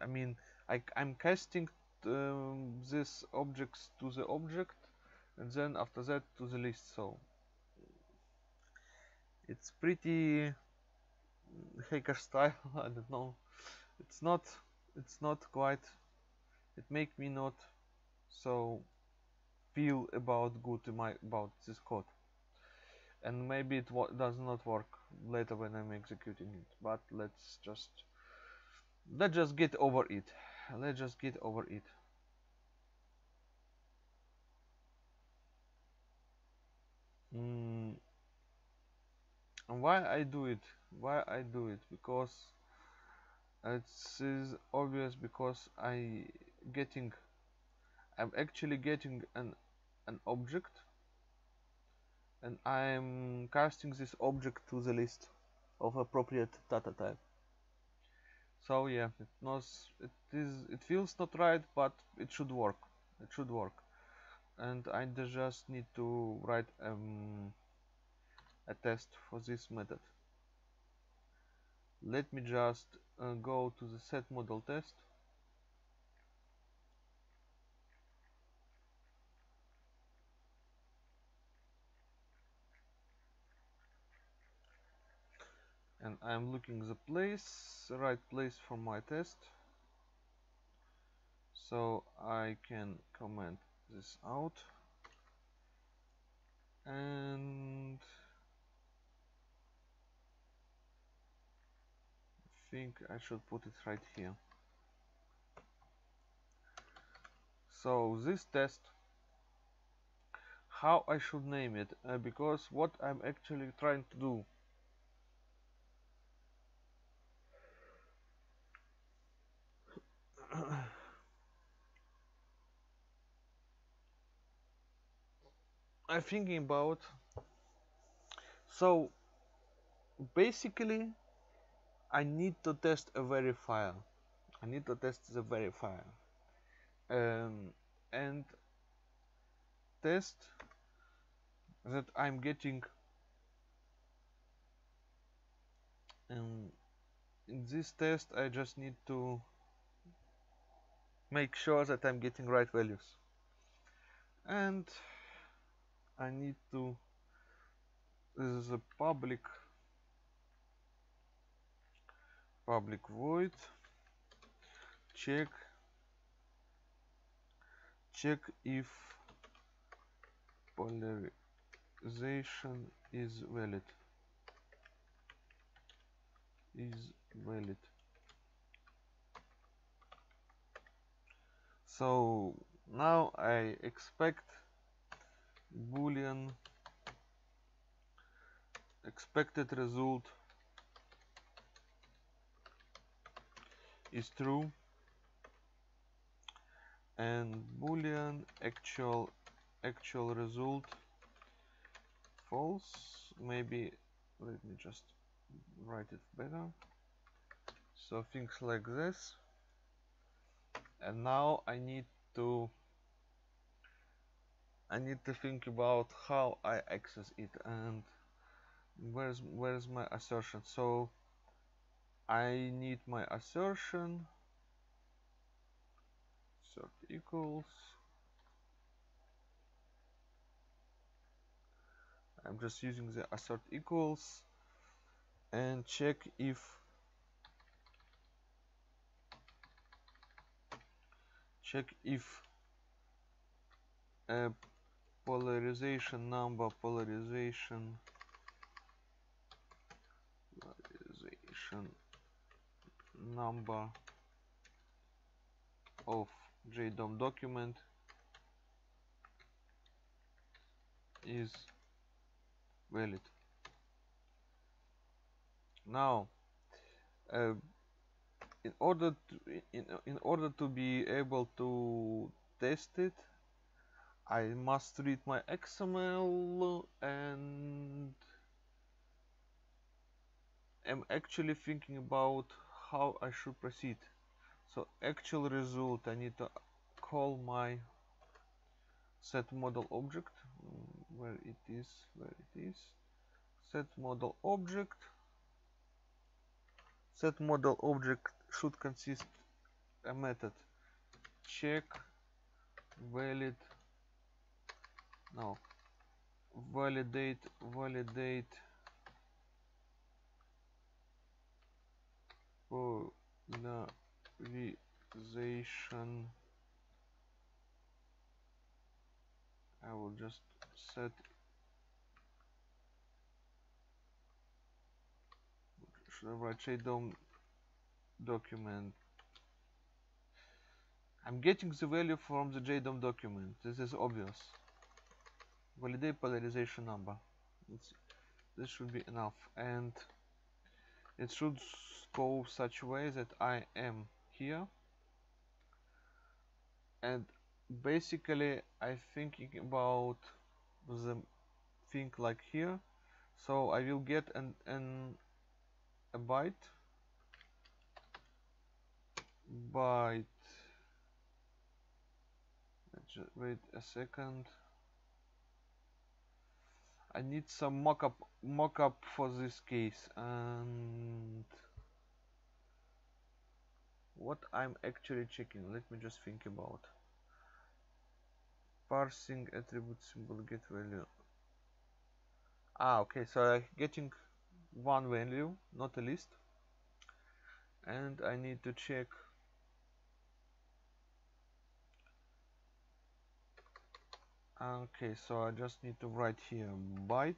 I mean I, I'm casting um, these objects to the object and then after that to the list so it's pretty hacker style *laughs* I don't know. It's not it's not quite it make me not so feel about good my about this code. And maybe it does not work later when I'm executing it but let's just let's just get over it. Let's just get over it. Mm. And why I do it? Why I do it? Because it is obvious because I getting I'm actually getting an an object and I'm casting this object to the list of appropriate data type. So yeah it knows it is it feels not right but it should work. It should work. And I just need to write um, a test for this method. Let me just uh, go to the sat model test. And I'm looking the place right place for my test. So I can comment this out. And think I should put it right here. So this test how I should name it uh, because what I'm actually trying to do *coughs* I'm thinking about so basically I need to test a verifier I need to test the verifier um, and test that I'm getting um, in this test I just need to make sure that I'm getting right values. And I need to this is a public public void. Check. Check if polarization is valid. Is valid. So now I expect boolean expected result is true. And boolean actual actual result false. Maybe let me just write it better. So things like this. And now I need to I need to think about how I access it and where's where's my assertion. So I need my assertion. Assert equals. I'm just using the assert equals and check if check if a polarization number polarization polarization number of JDOM document is valid. Now uh, in order to in, in order to be able to test it I must read my XML and I'm actually thinking about how I should proceed. So actual result I need to call my sat model object. Mm, where it is where it is. Sat model object. Sat model object should consist a method. Check valid no. Validate validate polarization I will just set should I write JDOM document. I'm getting the value from the JDOM document. This is obvious. Validate polarization number. It's, this should be enough. And it should go such way that I am here. And basically I thinking about the thing like here. So I will get an, an a byte. Byte. Wait a second I need some mock-up mock up for this case and what I'm actually checking let me just think about. Parsing attribute symbol get value. Ah okay so I'm getting one value not a list and I need to check okay so I just need to write here byte.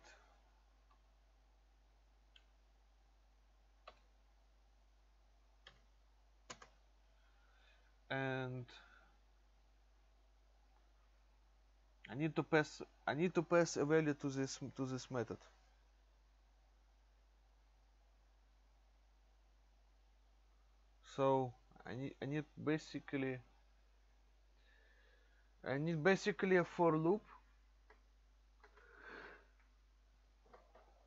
And I need to pass I need to pass a value to this to this method. So I need I need basically I need basically a for loop.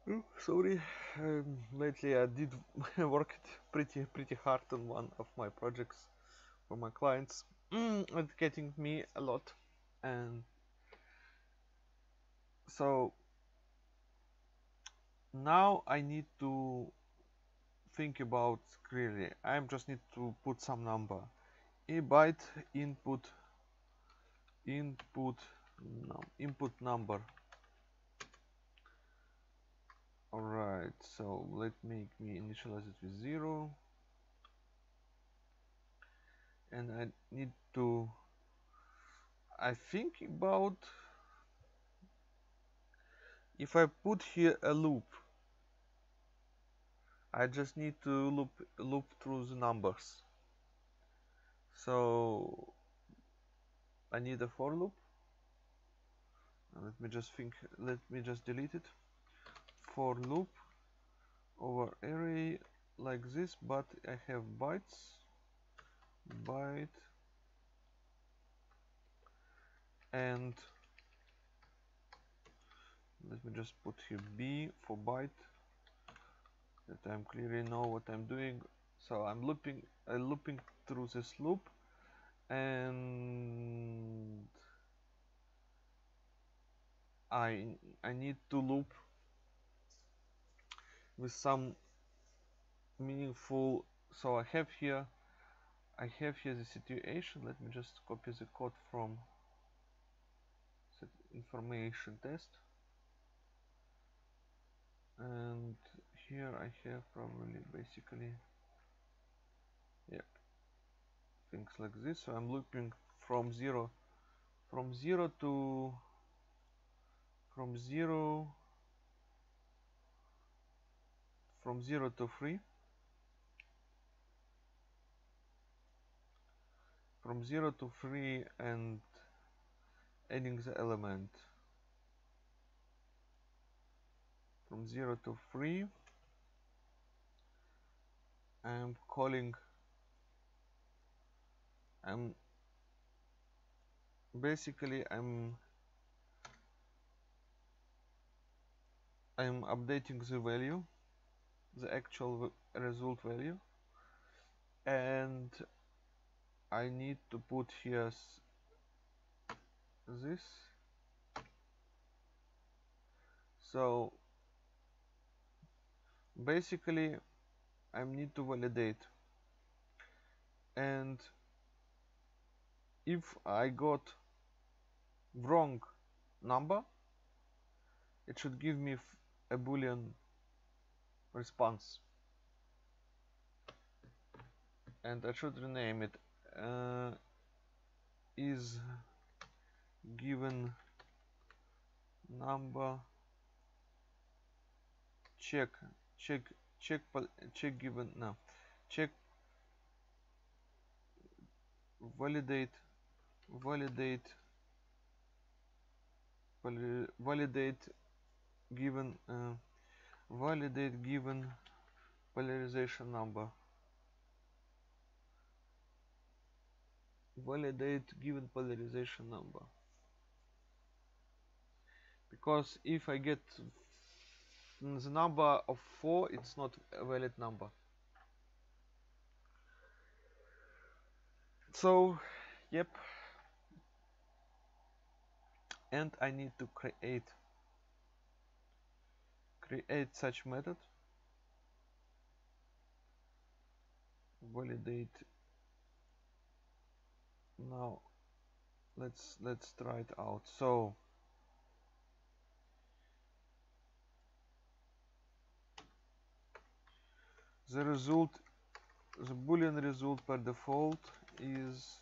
Oh, sorry. Um, lately I did *laughs* work pretty pretty hard on one of my projects for my clients. Mm, it's getting me a lot. And so now I need to think about clearly I just need to put some number. A byte input input no, input number. Alright so let me initialize it with zero. And I need to I think about if I put here a loop I just need to loop loop through the numbers. So I need a for loop. Let me just think let me just delete it. For loop over array like this but I have bytes byte and let me just put here b for byte that I'm clearly know what I'm doing. So I'm looping I'm looping through this loop and I I need to loop with some meaningful so I have here I have here the situation. Let me just copy the code from information test. And here I have probably basically things like this. So I'm looping from zero from zero to from zero from zero to three. From zero to three and adding the element. From 0 to 3 I'm calling I'm basically I'm I'm updating the value the actual result value. And I need to put here this. So basically I need to validate. And if I got wrong number it should give me a boolean response. And I should rename it uh, is given number check check check check given no check validate validate validate given uh, validate given polarization number. Validate given polarization number. Because if I get the number of 4 it's not a valid number. So yep and I need to create create such method validate. Now let's let's try it out. So the result the boolean result per default is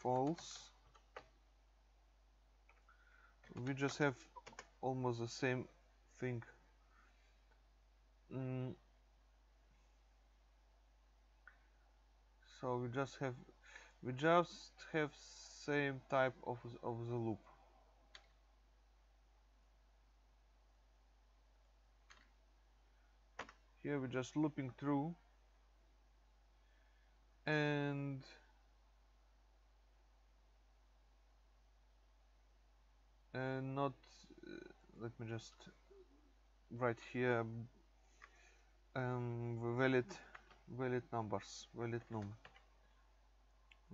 false. We just have almost the same thing. Mm. so we just have we just have same type of, of the loop. Here we're just looping through. And and not uh, let me just write here um, valid valid numbers valid num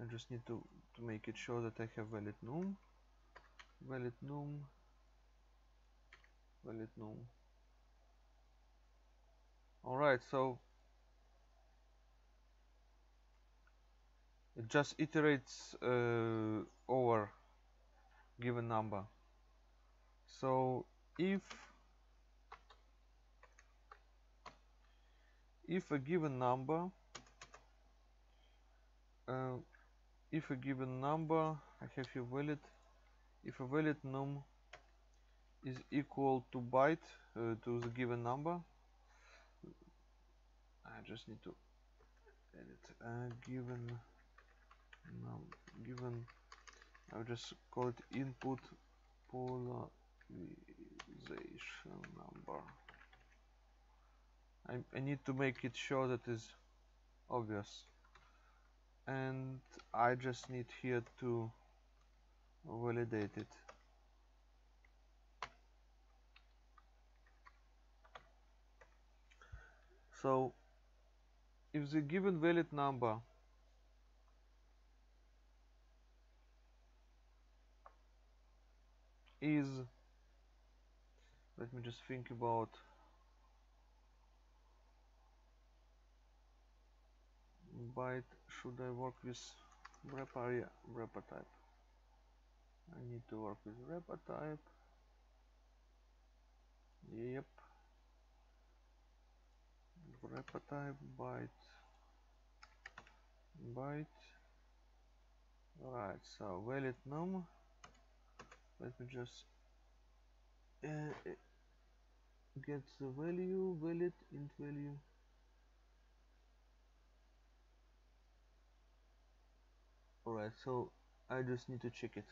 I just need to to make it sure that I have valid num valid num valid num Alright, so it just iterates uh, over given number. So if if a given number uh, if a given number I have here valid if a valid num is equal to byte uh, to the given number I just need to edit uh, given num given I'll just call it input polarization number. I, I need to make it sure that is obvious. And I just need here to validate it. So if the given valid number is let me just think about byte. Should I work with wrapper? Wrapper type. I need to work with wrapper type. Yep. Wrapper type byte byte. Right so valid num. Let me just uh, get the value valid int value. Alright so I just need to check it.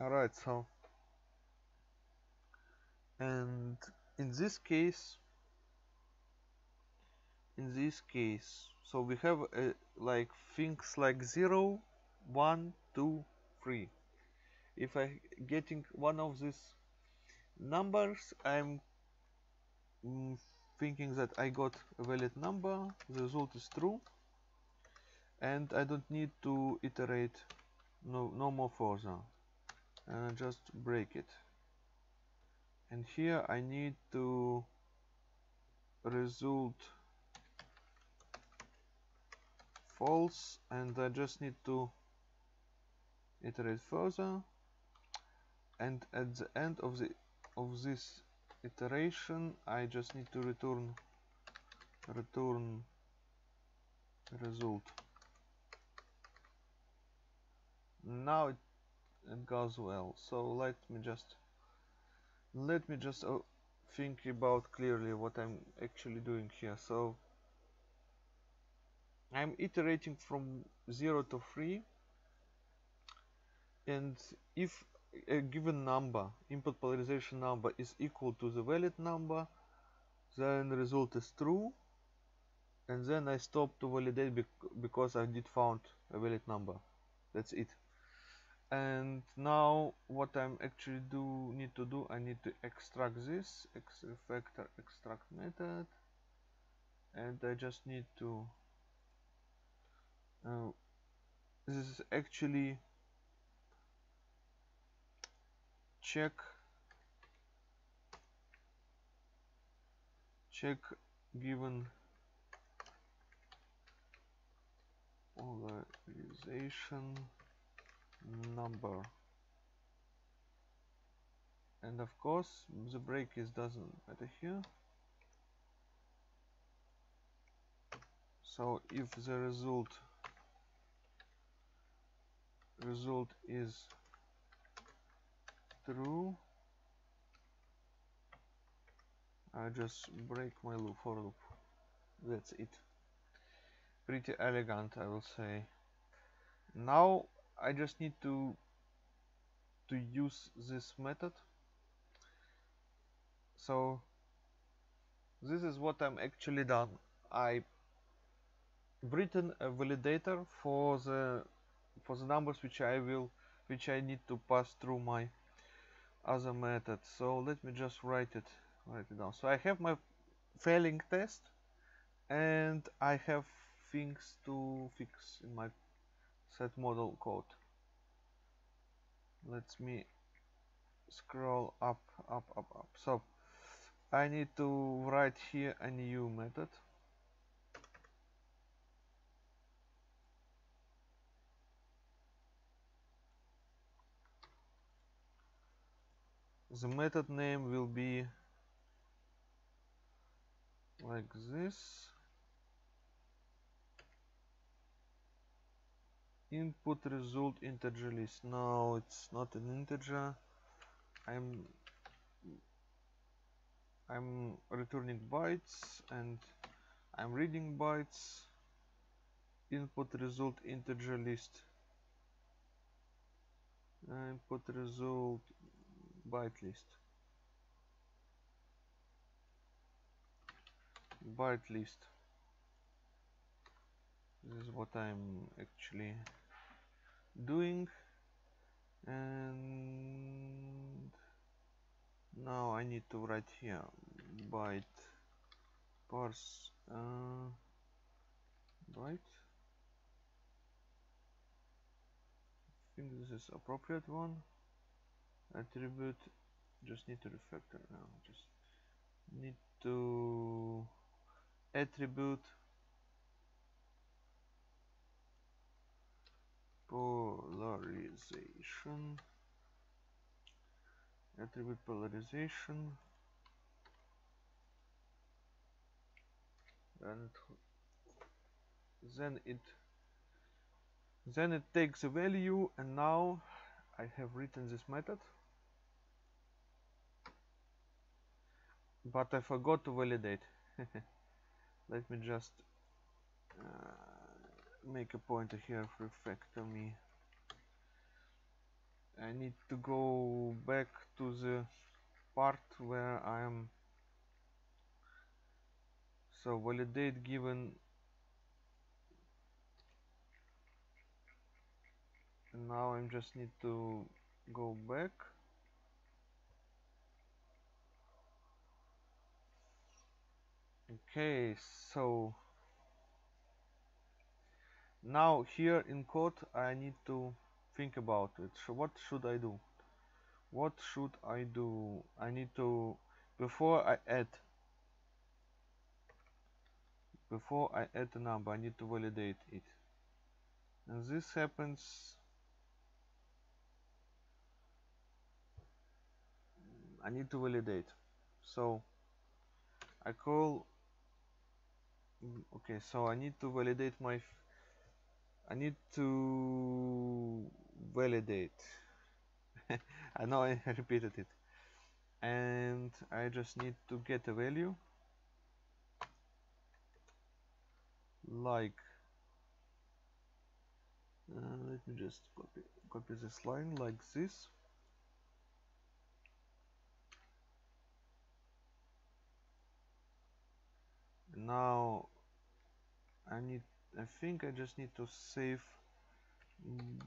Alright so and in this case in this case so we have uh, like things like 0 1 2 3 if I getting one of these numbers I'm mm, thinking that I got a valid number the result is true and I don't need to iterate no, no more further. And I just break it. And here I need to result false and I just need to iterate further and at the end of the of this iteration I just need to return return result. Now it, it goes well. So let me just let me just uh, think about clearly what I'm actually doing here. So I'm iterating from 0 to 3 and if a given number input polarization number is equal to the valid number then the result is true. And then I stop to validate bec because I did found a valid number. That's it. And now what I'm actually do need to do I need to extract this X refactor extract method. And I just need to uh, this is actually check. Check given polarization number. And of course the break is doesn't matter here. So if the result result is true I just break my loop for loop. That's it. Pretty elegant I will say. Now I just need to to use this method. So this is what I'm actually done. I written a validator for the for the numbers which I will which I need to pass through my other method so let me just write it write it down. So I have my failing test and I have things to fix in my sat model code. Let me scroll up up up up. So I need to write here a new method the method name will be like this. Input result integer list. No it's not an integer. I'm I'm returning bytes and I'm reading bytes. Input result integer list. Input result byte list. Byte list. This is what I'm actually doing. And now I need to write here byte parse uh, byte. I think this is appropriate one attribute just need to refactor now just need to attribute polarization. Attribute polarization. And then it then it takes a value and now I have written this method but I forgot to validate. *laughs* Let me just uh, make a pointer here for me. I need to go back to the part where I am. So validate given now I just need to go back okay so now here in code I need to think about it. So what should I do? What should I do? I need to before I add before I add a number I need to validate it. And this happens I need to validate. So I call okay so I need to validate my I need to validate. *laughs* I know I *laughs* repeated it. And I just need to get a value. Like uh, let me just copy copy this line like this now I need I think I just need to save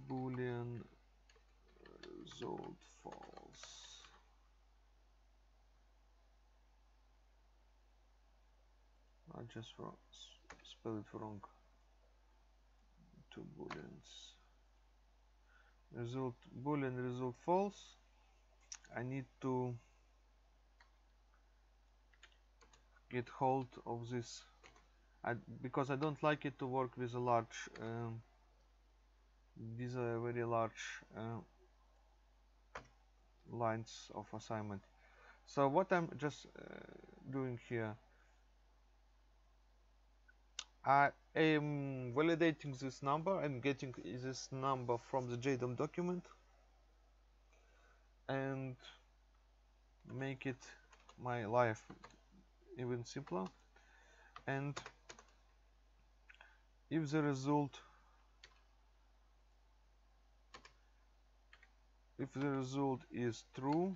boolean result false. I just wrong, spell it wrong. Two booleans. Result boolean result false. I need to get hold of this. I, because I don't like it to work with a large um, these are very large uh, lines of assignment. So what I'm just uh, doing here I am validating this number and getting this number from the JDOM document and make it my life even simpler. And if the result if the result is true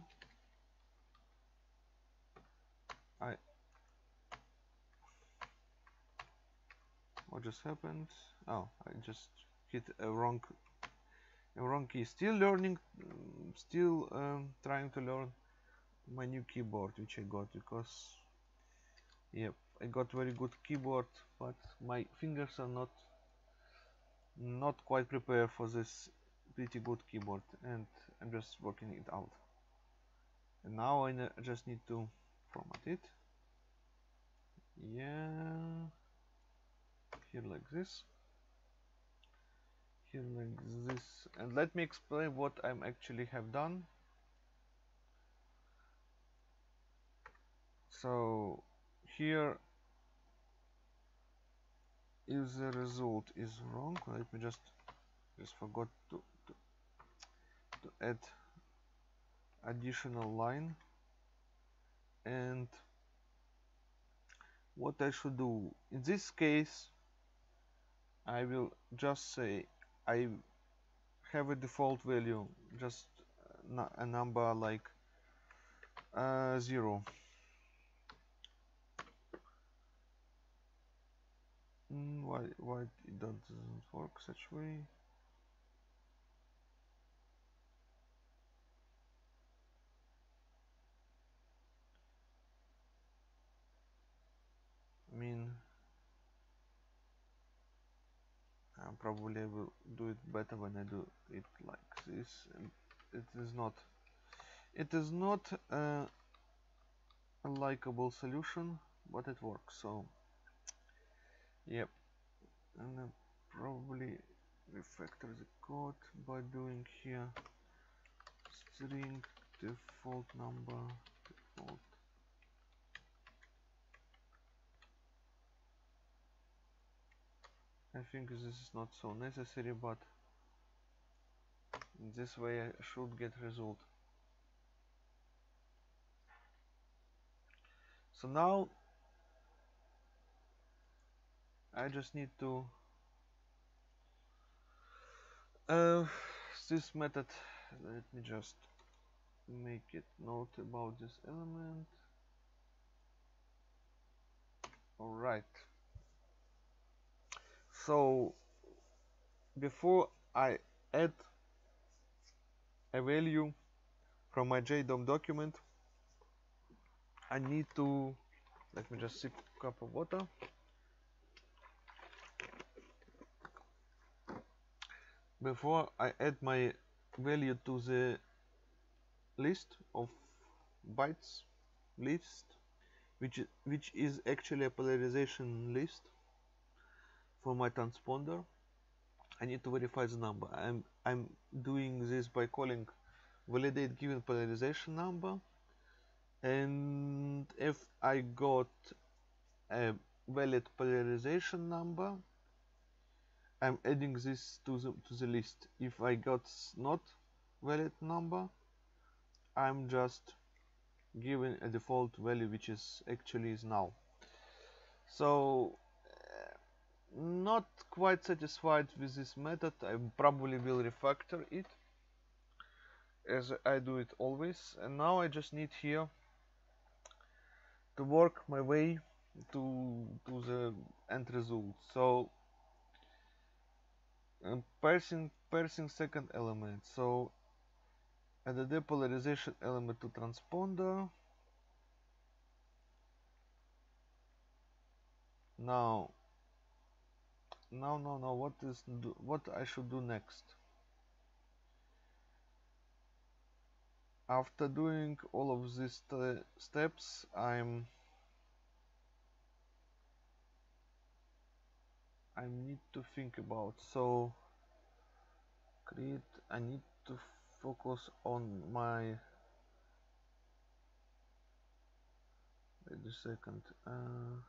I what just happened? Oh I just hit a wrong a wrong key. Still learning still um, trying to learn my new keyboard which I got because yep I got very good keyboard but my fingers are not not quite prepared for this pretty good keyboard and I'm just working it out. And now I just need to format it. Yeah here like this. Here like this. And let me explain what I'm actually have done. So here if the result is wrong. Let me just just forgot to, to, to add additional line. And what I should do in this case I will just say I have a default value just a number like uh, zero Mm, why why it doesn't work such way? I mean, I probably will do it better when I do it like this. It is not. It is not a likable solution, but it works. So Yep. And probably refactor the code by doing here string default number default I think this is not so necessary but this way I should get result so now I just need to uh, this method let me just make it note about this element. Alright. So before I add a value from my JDOM document I need to let me just sip a cup of water before I add my value to the list of bytes list which which is actually a polarization list for my transponder. I need to verify the number. I'm I'm doing this by calling validate given polarization number. And if I got a valid polarization number I'm adding this to the to the list. If I got not valid number I'm just giving a default value which is actually is now so uh, not quite satisfied with this method. I probably will refactor it as I do it always. And now I just need here to work my way to to the end result. So Um, I'm parsing parsing second element. So add the depolarization element to transponder. Now now now now what is do, what I should do next? After doing all of these steps I'm I need to think about so create I need to focus on my wait a second uh,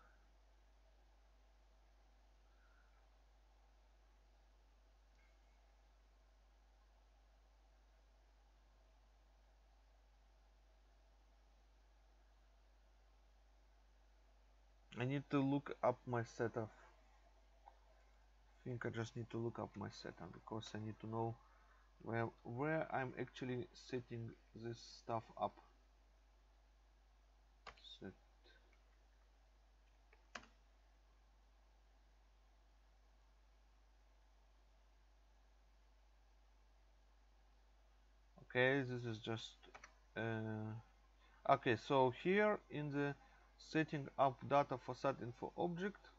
I need to look up my setup. I think I just need to look up my setup because I need to know where where I'm actually setting this stuff up. Set. Okay, this is just uh, okay. So here in the setting up data for sat info object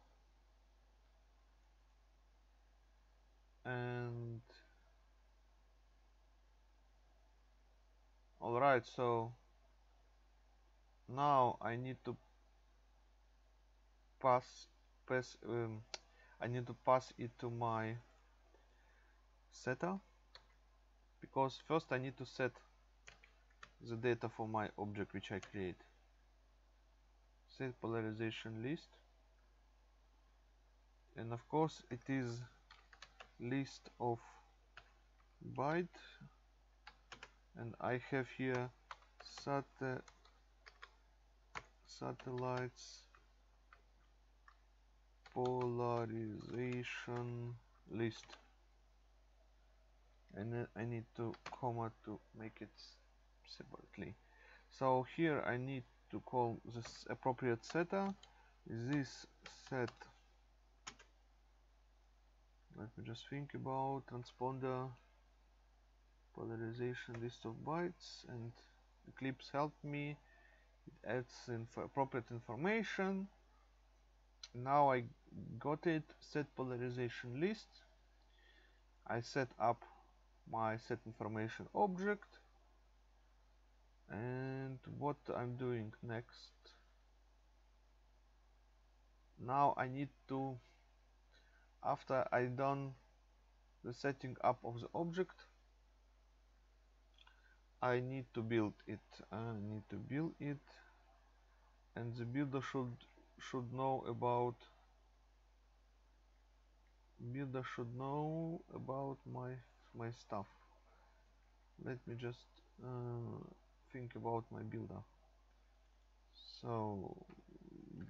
and all right so now I need to pass pass um, I need to pass it to my setter because first I need to set the data for my object which I create. Set polarization list. And of course it is list of byte. And I have here sat satellites polarization list. And I need to comma to make it separately. So here I need to call this appropriate setter. This set let me just think about transponder polarization list of bytes and Eclipse helped me. It adds inf appropriate information. Now I got it set polarization list. I set up my set information object. And what I'm doing next? Now I need to after I done the setting up of the object I need to build it. I need to build it. And the builder should should know about builder should know about my my stuff. Let me just uh, think about my builder. So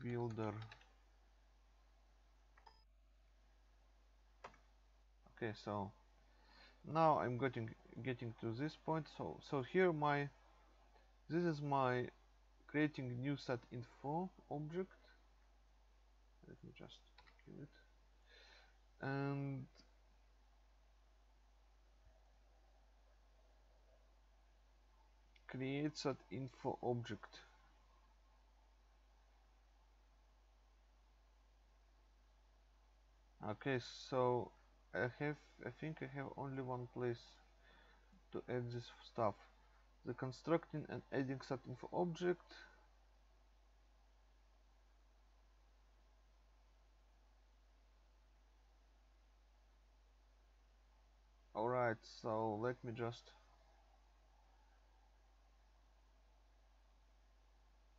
builder okay so now I'm getting getting to this point. So so here my this is my creating new sat info object. Let me just kill it. And create sat info object. Okay so I have I think I have only one place to add this stuff. The constructing and adding something for object. Alright so let me just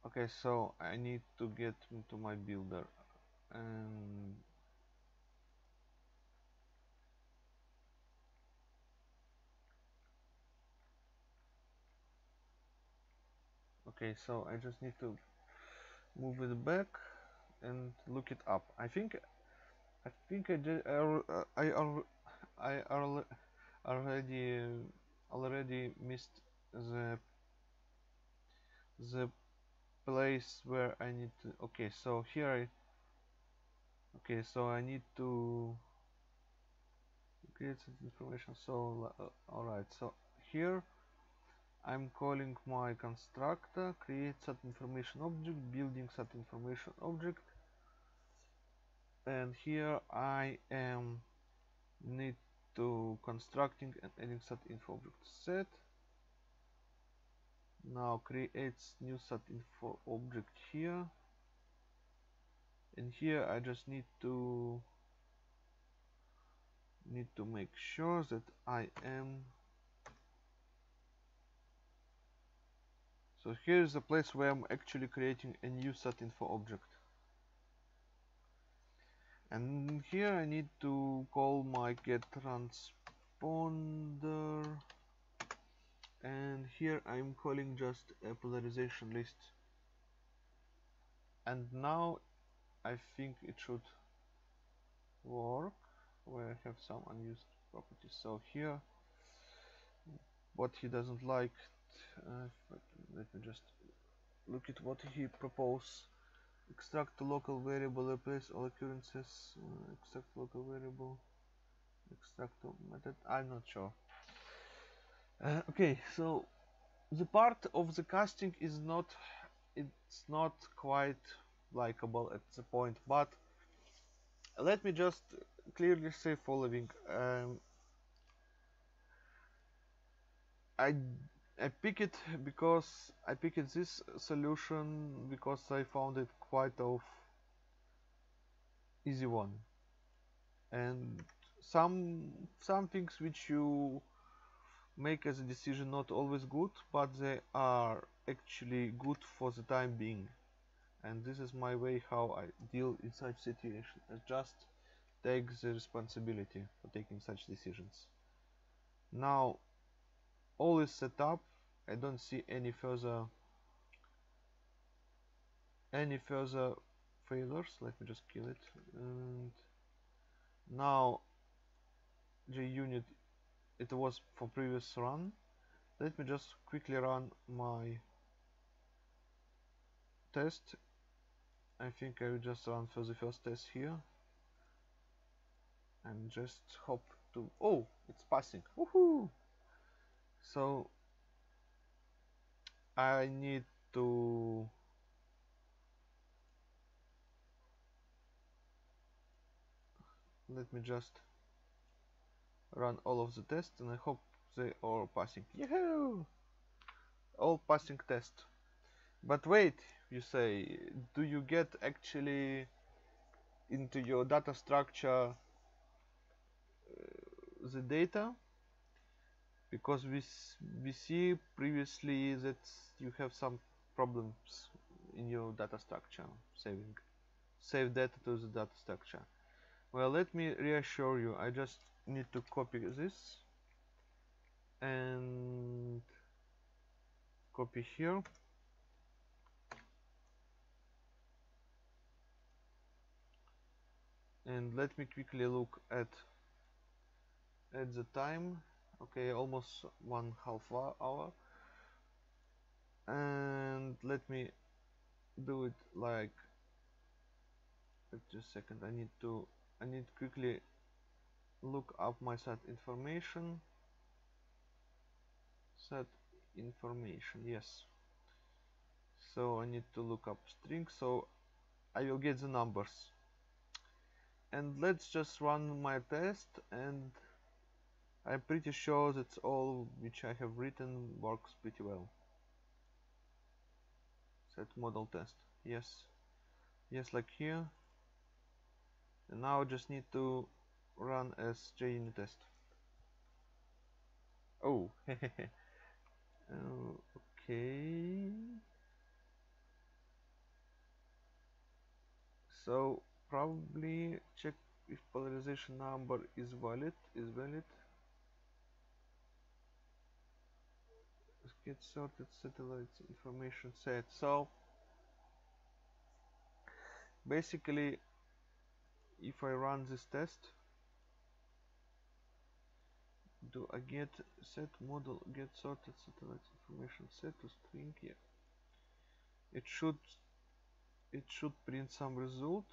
okay so I need to get into my builder. And okay so I just need to move it back and look it up. I think I think I did I, I, I already already missed the the place where I need to okay so here I okay so I need to create information. So uh, alright so here I'm calling my constructor create sat information object building sat information object. And here I am need to constructing and adding sat info object. Set. Now creates new sat info object here. And here I just need to need to make sure that I am so here is the place where I'm actually creating a new sat info object. And here I need to call my get transponder. And here I'm calling just a polarization list. And now I think it should work where I have some unused properties. So here what he doesn't like uh, let me just look at what he proposed. Extract the local variable replace all occurrences uh, extract local variable extract method I'm not sure. Uh, okay so the part of the casting is not it's not quite likable at the point but let me just clearly say following um, I I pick it because I picked this solution because I found it quite of easy one. And some some things which you make as a decision not always good but they are actually good for the time being. And this is my way how I deal in such situation. I just take the responsibility for taking such decisions. Now all is set up I don't see any further any further failures. Let me just kill it. And now the unit it was for previous run. Let me just quickly run my test. I think I will just run for the first test here. And just hope to oh it's passing. Woohoo so I need to let me just run all of the tests and I hope they are passing. Yahoo! all passing test. But wait you say do you get actually into your data structure uh, the data because we we see previously that you have some problems in your data structure saving save data to the data structure. Well let me reassure you I just need to copy this and copy here. And let me quickly look at at the time okay almost one half hour. And let me do it like just a second I need to I need quickly look up my sat information. Sat information yes. So I need to look up string so I will get the numbers. And let's just run my test and I'm pretty sure that all which I have written works pretty well. Sat model test. Yes. Yes like here. And now I just need to run as JUnit test. Oh. *laughs* Uh, okay. So probably check if polarization number is valid is valid get sorted satellites information set. So basically if I run this test do I get sat model get sorted satellite information set to string yeah it should it should print some result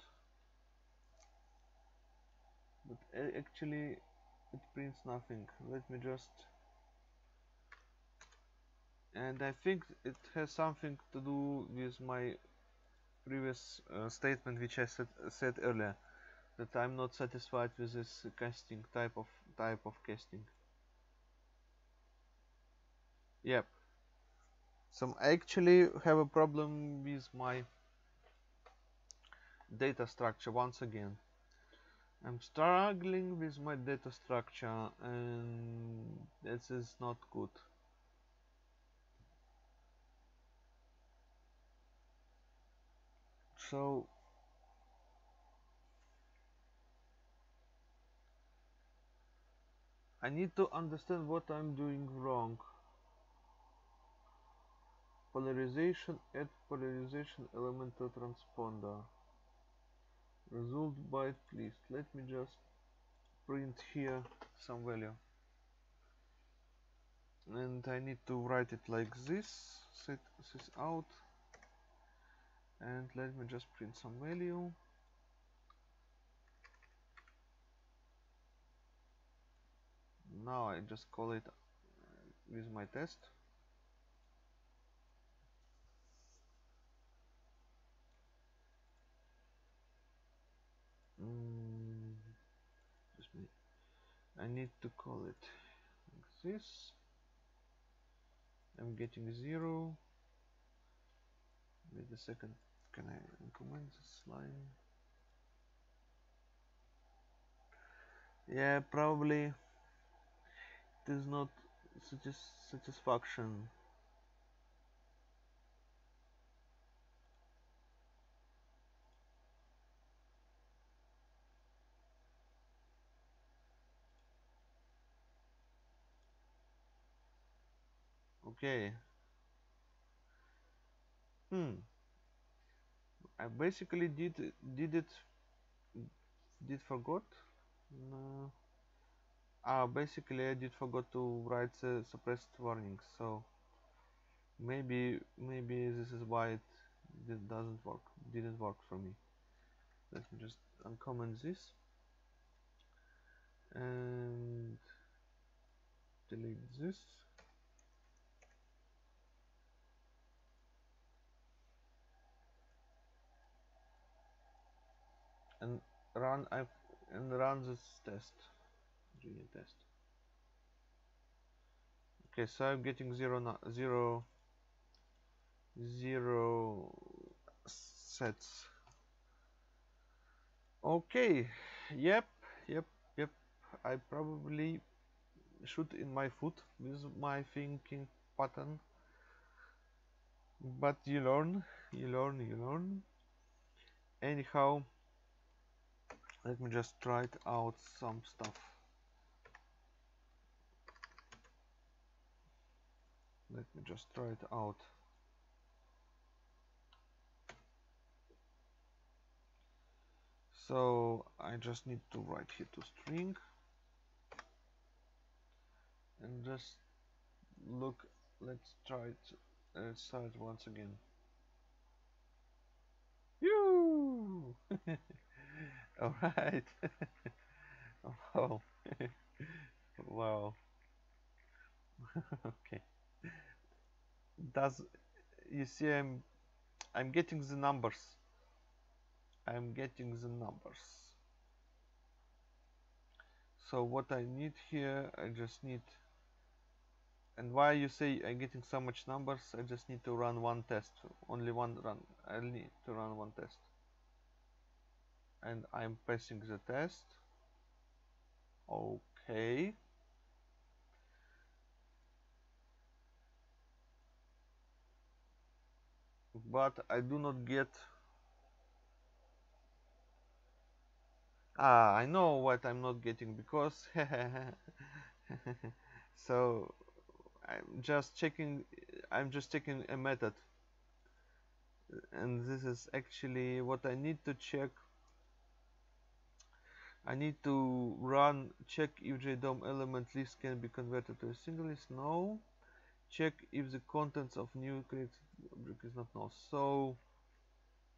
but uh, actually it prints nothing. Let me just and I think it has something to do with my previous uh, statement which I said, said earlier that I'm not satisfied with this casting type of type of casting. Yep. So I actually have a problem with my data structure once again. I'm struggling with my data structure and this is not good so I need to understand what I'm doing wrong. Polarization at polarization element to transponder. Result byte please let me just print here some value. And I need to write it like this set this out and let me just print some value. Now I just call it with my test. Mm, me I need to call it like this. I'm getting zero. Wait a second can I comment this line yeah probably. It is not such a satisfaction okay. Hmm I basically did did it did forgot? No. Ah basically I did forgot to write the suppressed warnings so maybe maybe this is why it, it doesn't work didn't work for me. Let me just uncomment this. And delete this and run I and run this test JUnit test. Okay so I'm getting zero zero zero sets. Okay yep yep yep. I probably shoot in my foot with my thinking pattern. But you learn you learn you learn. Anyhow let me just try it out some stuff. Let me just try it out. So I just need to write here to string. And just look let's try it uh, let's try it once again. You *laughs* *laughs* all right. *laughs* Wow wow *laughs* okay. Does you see I'm I'm getting the numbers. I'm getting the numbers. So what I need here I just need and why you say I'm getting so much numbers I just need to run one test. Only one run. I need to run one test and I'm passing the test. Okay. But I do not get ah I know what I'm not getting because *laughs* so I'm just checking I'm just checking a method. And this is actually what I need to check I need to run check if JDOM element list can be converted to a single list. No. Check if the contents of new created object is not null. So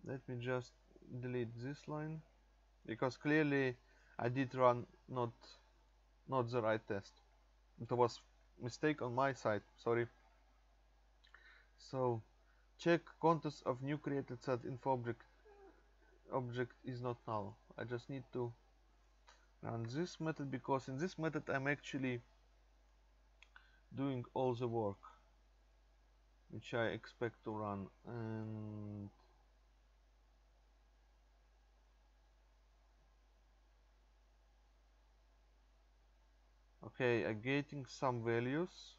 let me just delete this line because clearly I did run not not the right test. It was mistake on my side sorry. So check contents of new created sat info object object is not null. I just need to run this method because in this method I'm actually doing all the work which I expect to run. And okay I'm getting some values.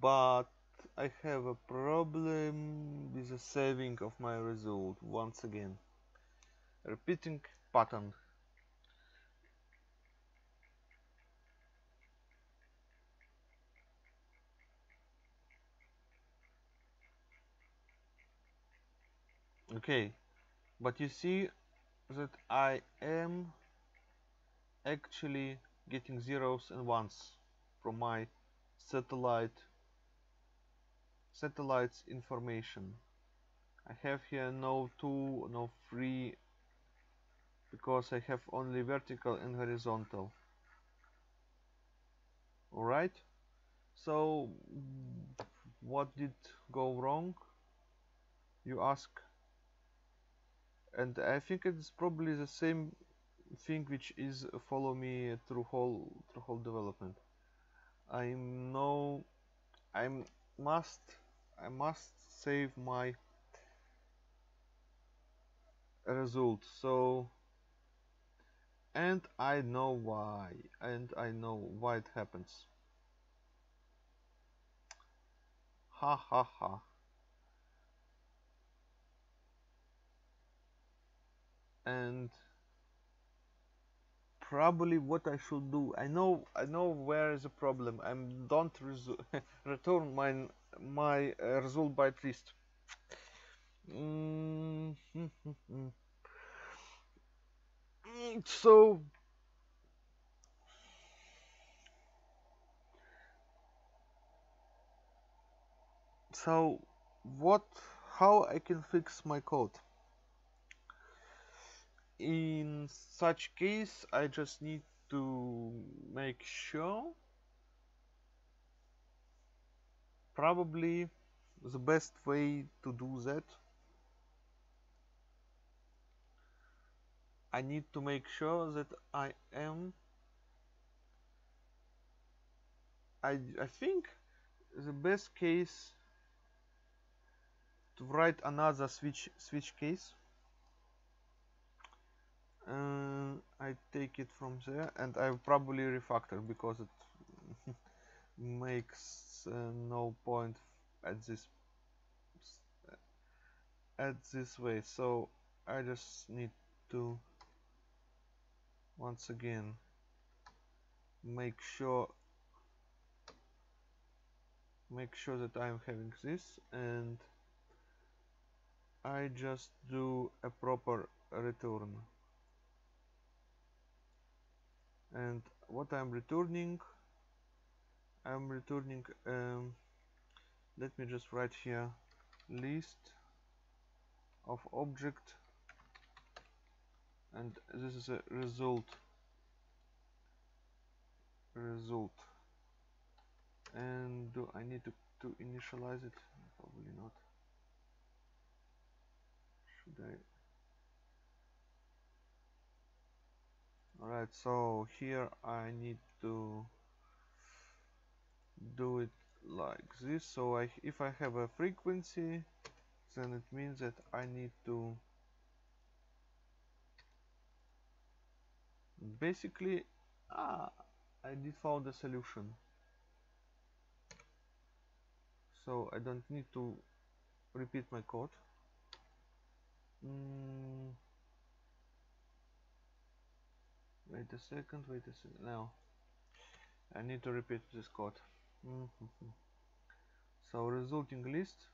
But I have a problem with the saving of my result once again repeating pattern. Okay but you see that I am actually getting zeros and ones from my satellite satellites information. I have here no 2 no 3 because I have only vertical and horizontal. Alright? So what did go wrong you ask? And I think it's probably the same thing which is follow me through whole through whole development. I know I must I must save my result so and I know why and I know why it happens. Ha ha ha. And probably what I should do I know I know where is the problem. I don't *laughs* return my my uh, result by list mm -hmm. So so what how I can fix my code? In such case I just need to make sure probably the best way to do that I need to make sure that I am I, I think the best case to write another switch switch case. Uh, I take it from there and I probably refactor because it *laughs* makes uh, no point at this at this way. So I just need to once again make sure make sure that I'm having this and I just do a proper return. And what I'm returning I'm returning um, let me just write here list of object and this is a result. Result. And do I need to, to initialize it? Probably not. Should I? Alright so here I need to do it like this. So I, if I have a frequency then it means that I need to basically ah, I did found a solution. So I don't need to repeat my code. Mm. wait a second wait a second. Now I need to repeat this code. Mm -hmm. so resulting list.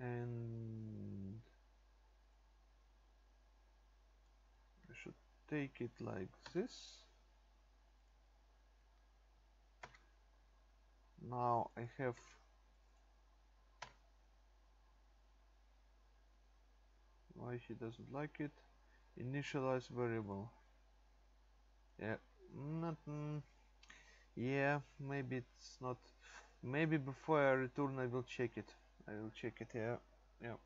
And I should take it like this. Now I have why he doesn't like it. Initialize variable. Yeah not mm, yeah maybe it's not. Maybe before I return I will check it. I will check it here yeah.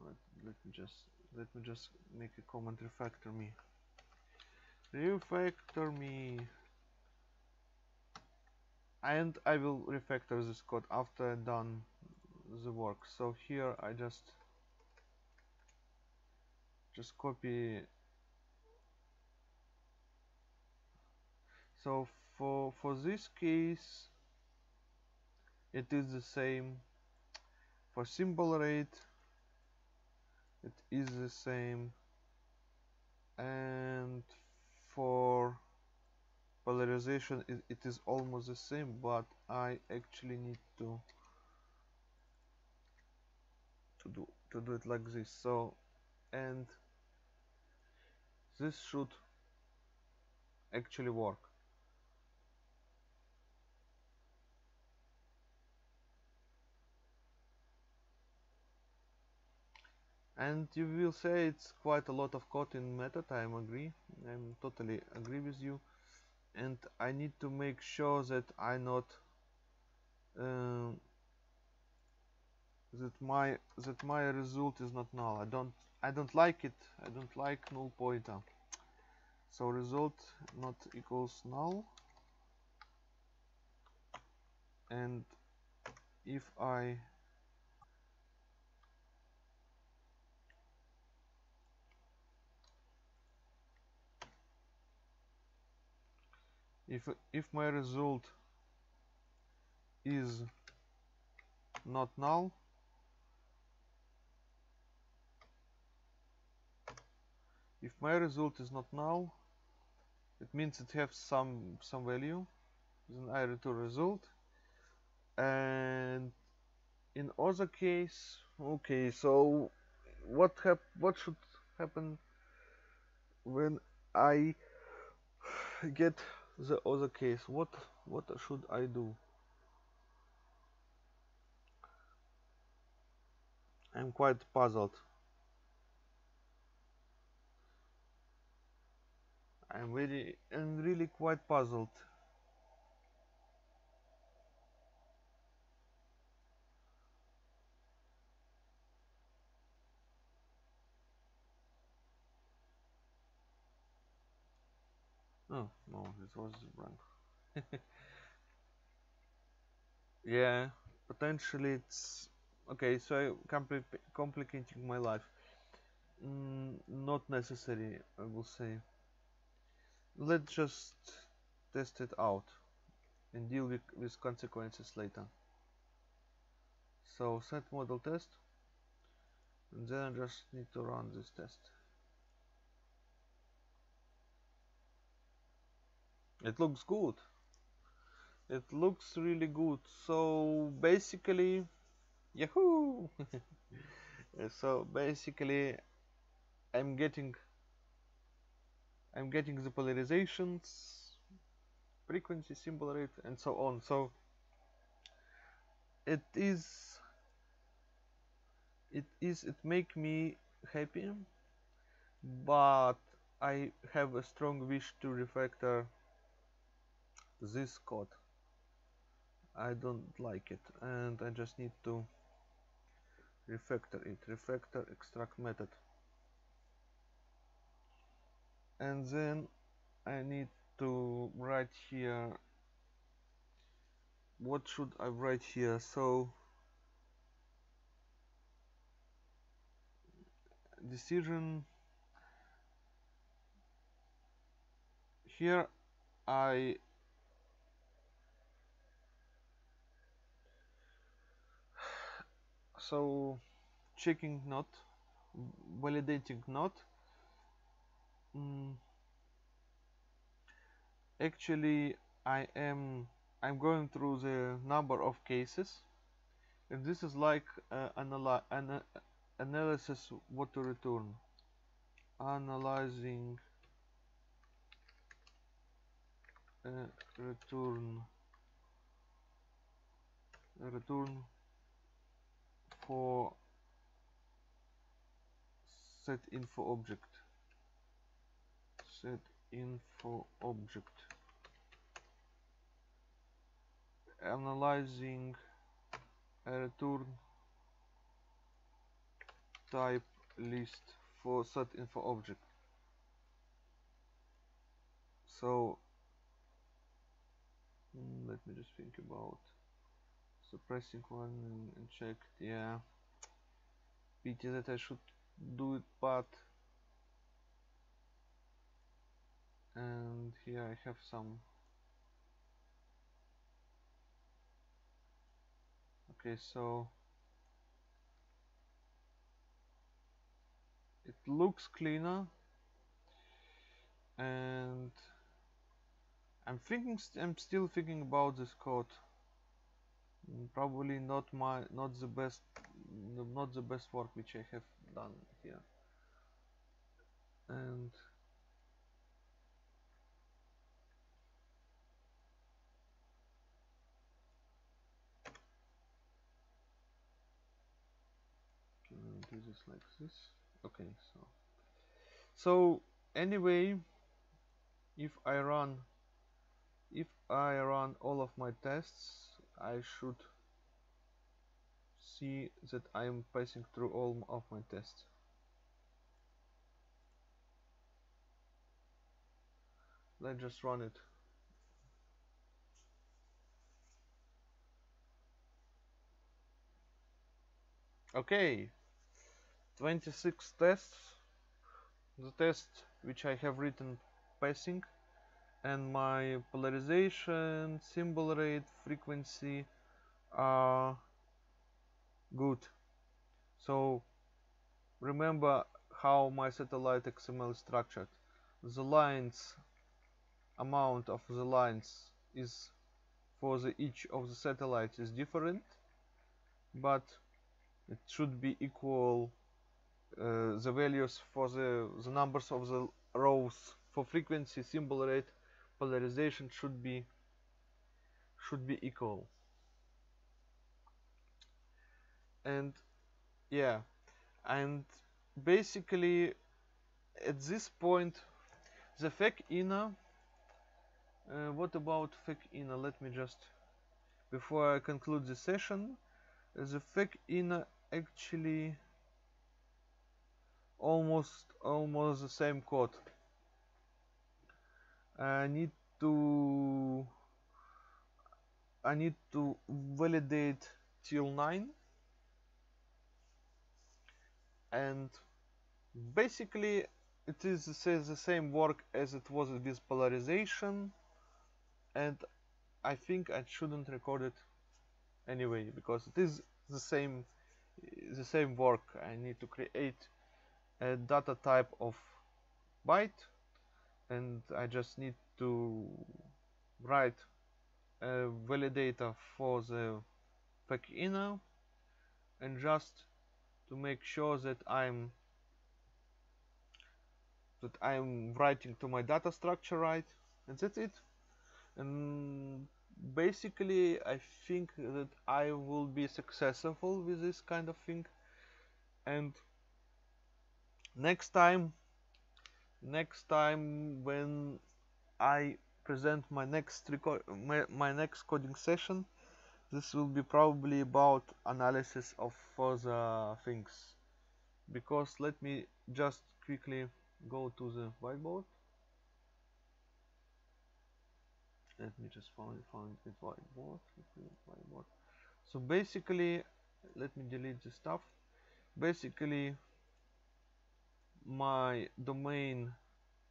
Let, let me just let me just make a comment. Refactor me. Refactor me. And I will refactor this code after I've done the work. So here I just just copy. So for for this case it is the same. For symbol rate it is the same. And for polarization it, it is almost the same but I actually need to to do to do it like this. So and this should actually work and you will say it's quite a lot of code in method I agree. I'm totally agree with you. And I need to make sure that I not um, that my that my result is not null. I don't I don't like it. I don't like null pointer so result not equals null. And if I if if my result is not null if my result is not null it means it has some some value then I return result. And in other case okay so what hap what should happen when I get the other case what what should I do? I'm quite puzzled. I'm really I'm really quite puzzled Oh, no, this was wrong. *laughs* yeah, potentially it's... Okay, so I compli complicating my life. Mm, not necessary, I will say. Let's just test it out and deal with, with consequences later. So sat model test and then I just need to run this test. It looks good. It looks really good. So basically yahoo! *laughs* So basically I'm getting I'm getting the polarizations frequency symbol rate and so on. So it is it is it make me happy but I have a strong wish to refactor this code. I don't like it and I just need to refactor it. Refactor extract method. And then I need to write here what should I write here. So decision. Here I so checking not validating not. Mm, actually I am I'm going through the number of cases. And this is like uh, analy an analysis what to return. Analyzing uh, return. Return for sat info object. Sat info object. Analyzing a return type list for sat info object. So mm, let me just think about suppressing one and, and check yeah. Pity that I should do it but and here I have some. Okay so it looks cleaner and I'm thinking st I'm still thinking about this code probably not my not the best not the best work which I have done here. And do this like this? Okay so so anyway if I run if I run all of my tests I should see that I am passing through all of my tests. Let's just run it. Okay. 26 tests. The test which I have written passing and my polarization symbol rate frequency are good. So remember how my satellite XML is structured. The lines amount of the lines is for the each of the satellites is different but it should be equal uh, the values for the, the numbers of the rows for frequency, symbol rate, polarization should be should be equal. And yeah, and basically at this point the FEC inner uh, what about FEC inner let me just before I conclude the session the FEC inner actually almost almost the same code I need to I need to validate till 9 and basically it is the same work as it was with polarization. And I think I shouldn't record it anyway because it is the same the same work. I need to create a data type of byte and I just need to write a validator for the pack inner and just to make sure that I'm that I'm writing to my data structure right and that's it. And basically I think that I will be successful with this kind of thing. And next time next time when I present my next record my, my next coding session this will be probably about analysis of further things. Because let me just quickly go to the whiteboard. Let me just find find it whiteboard whiteboard. So basically let me delete the stuff. Basically my domain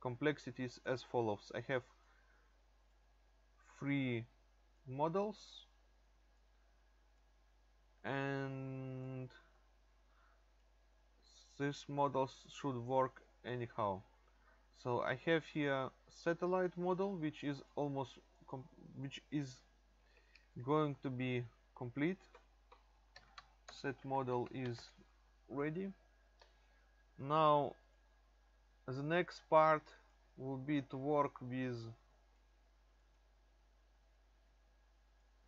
complexities as follows. I have three models and these models should work anyhow. So I have here satellite model which is almost which is going to be complete. Sat model is ready. Now the next part will be to work with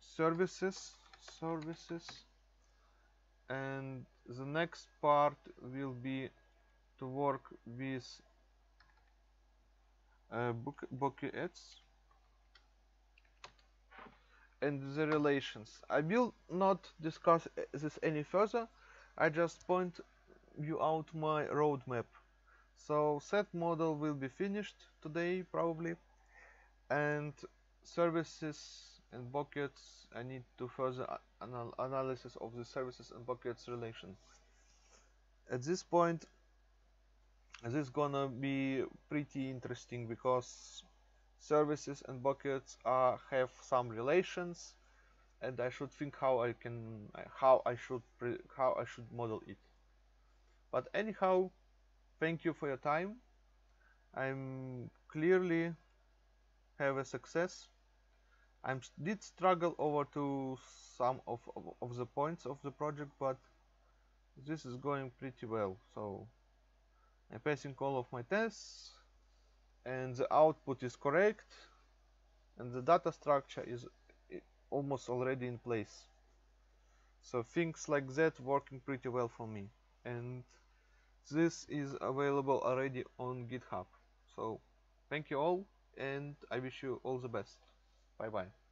services services and the next part will be to work with uh, buckets and the relations. I will not discuss this any further. I just point you out my roadmap. So sat model will be finished today probably and services and buckets I need to further anal analysis of the services and buckets relation. At this point this is gonna be pretty interesting because services and buckets uh, have some relations and I should think how I can how I should how I should model it but anyhow thank you for your time. I'm clearly have a success. I did struggle over to some of, of, of the points of the project but this is going pretty well. So I'm passing all of my tests and the output is correct and the data structure is almost already in place. So things like that working pretty well for me. And this is available already on github. So thank you all and i wish you all the best. Bye bye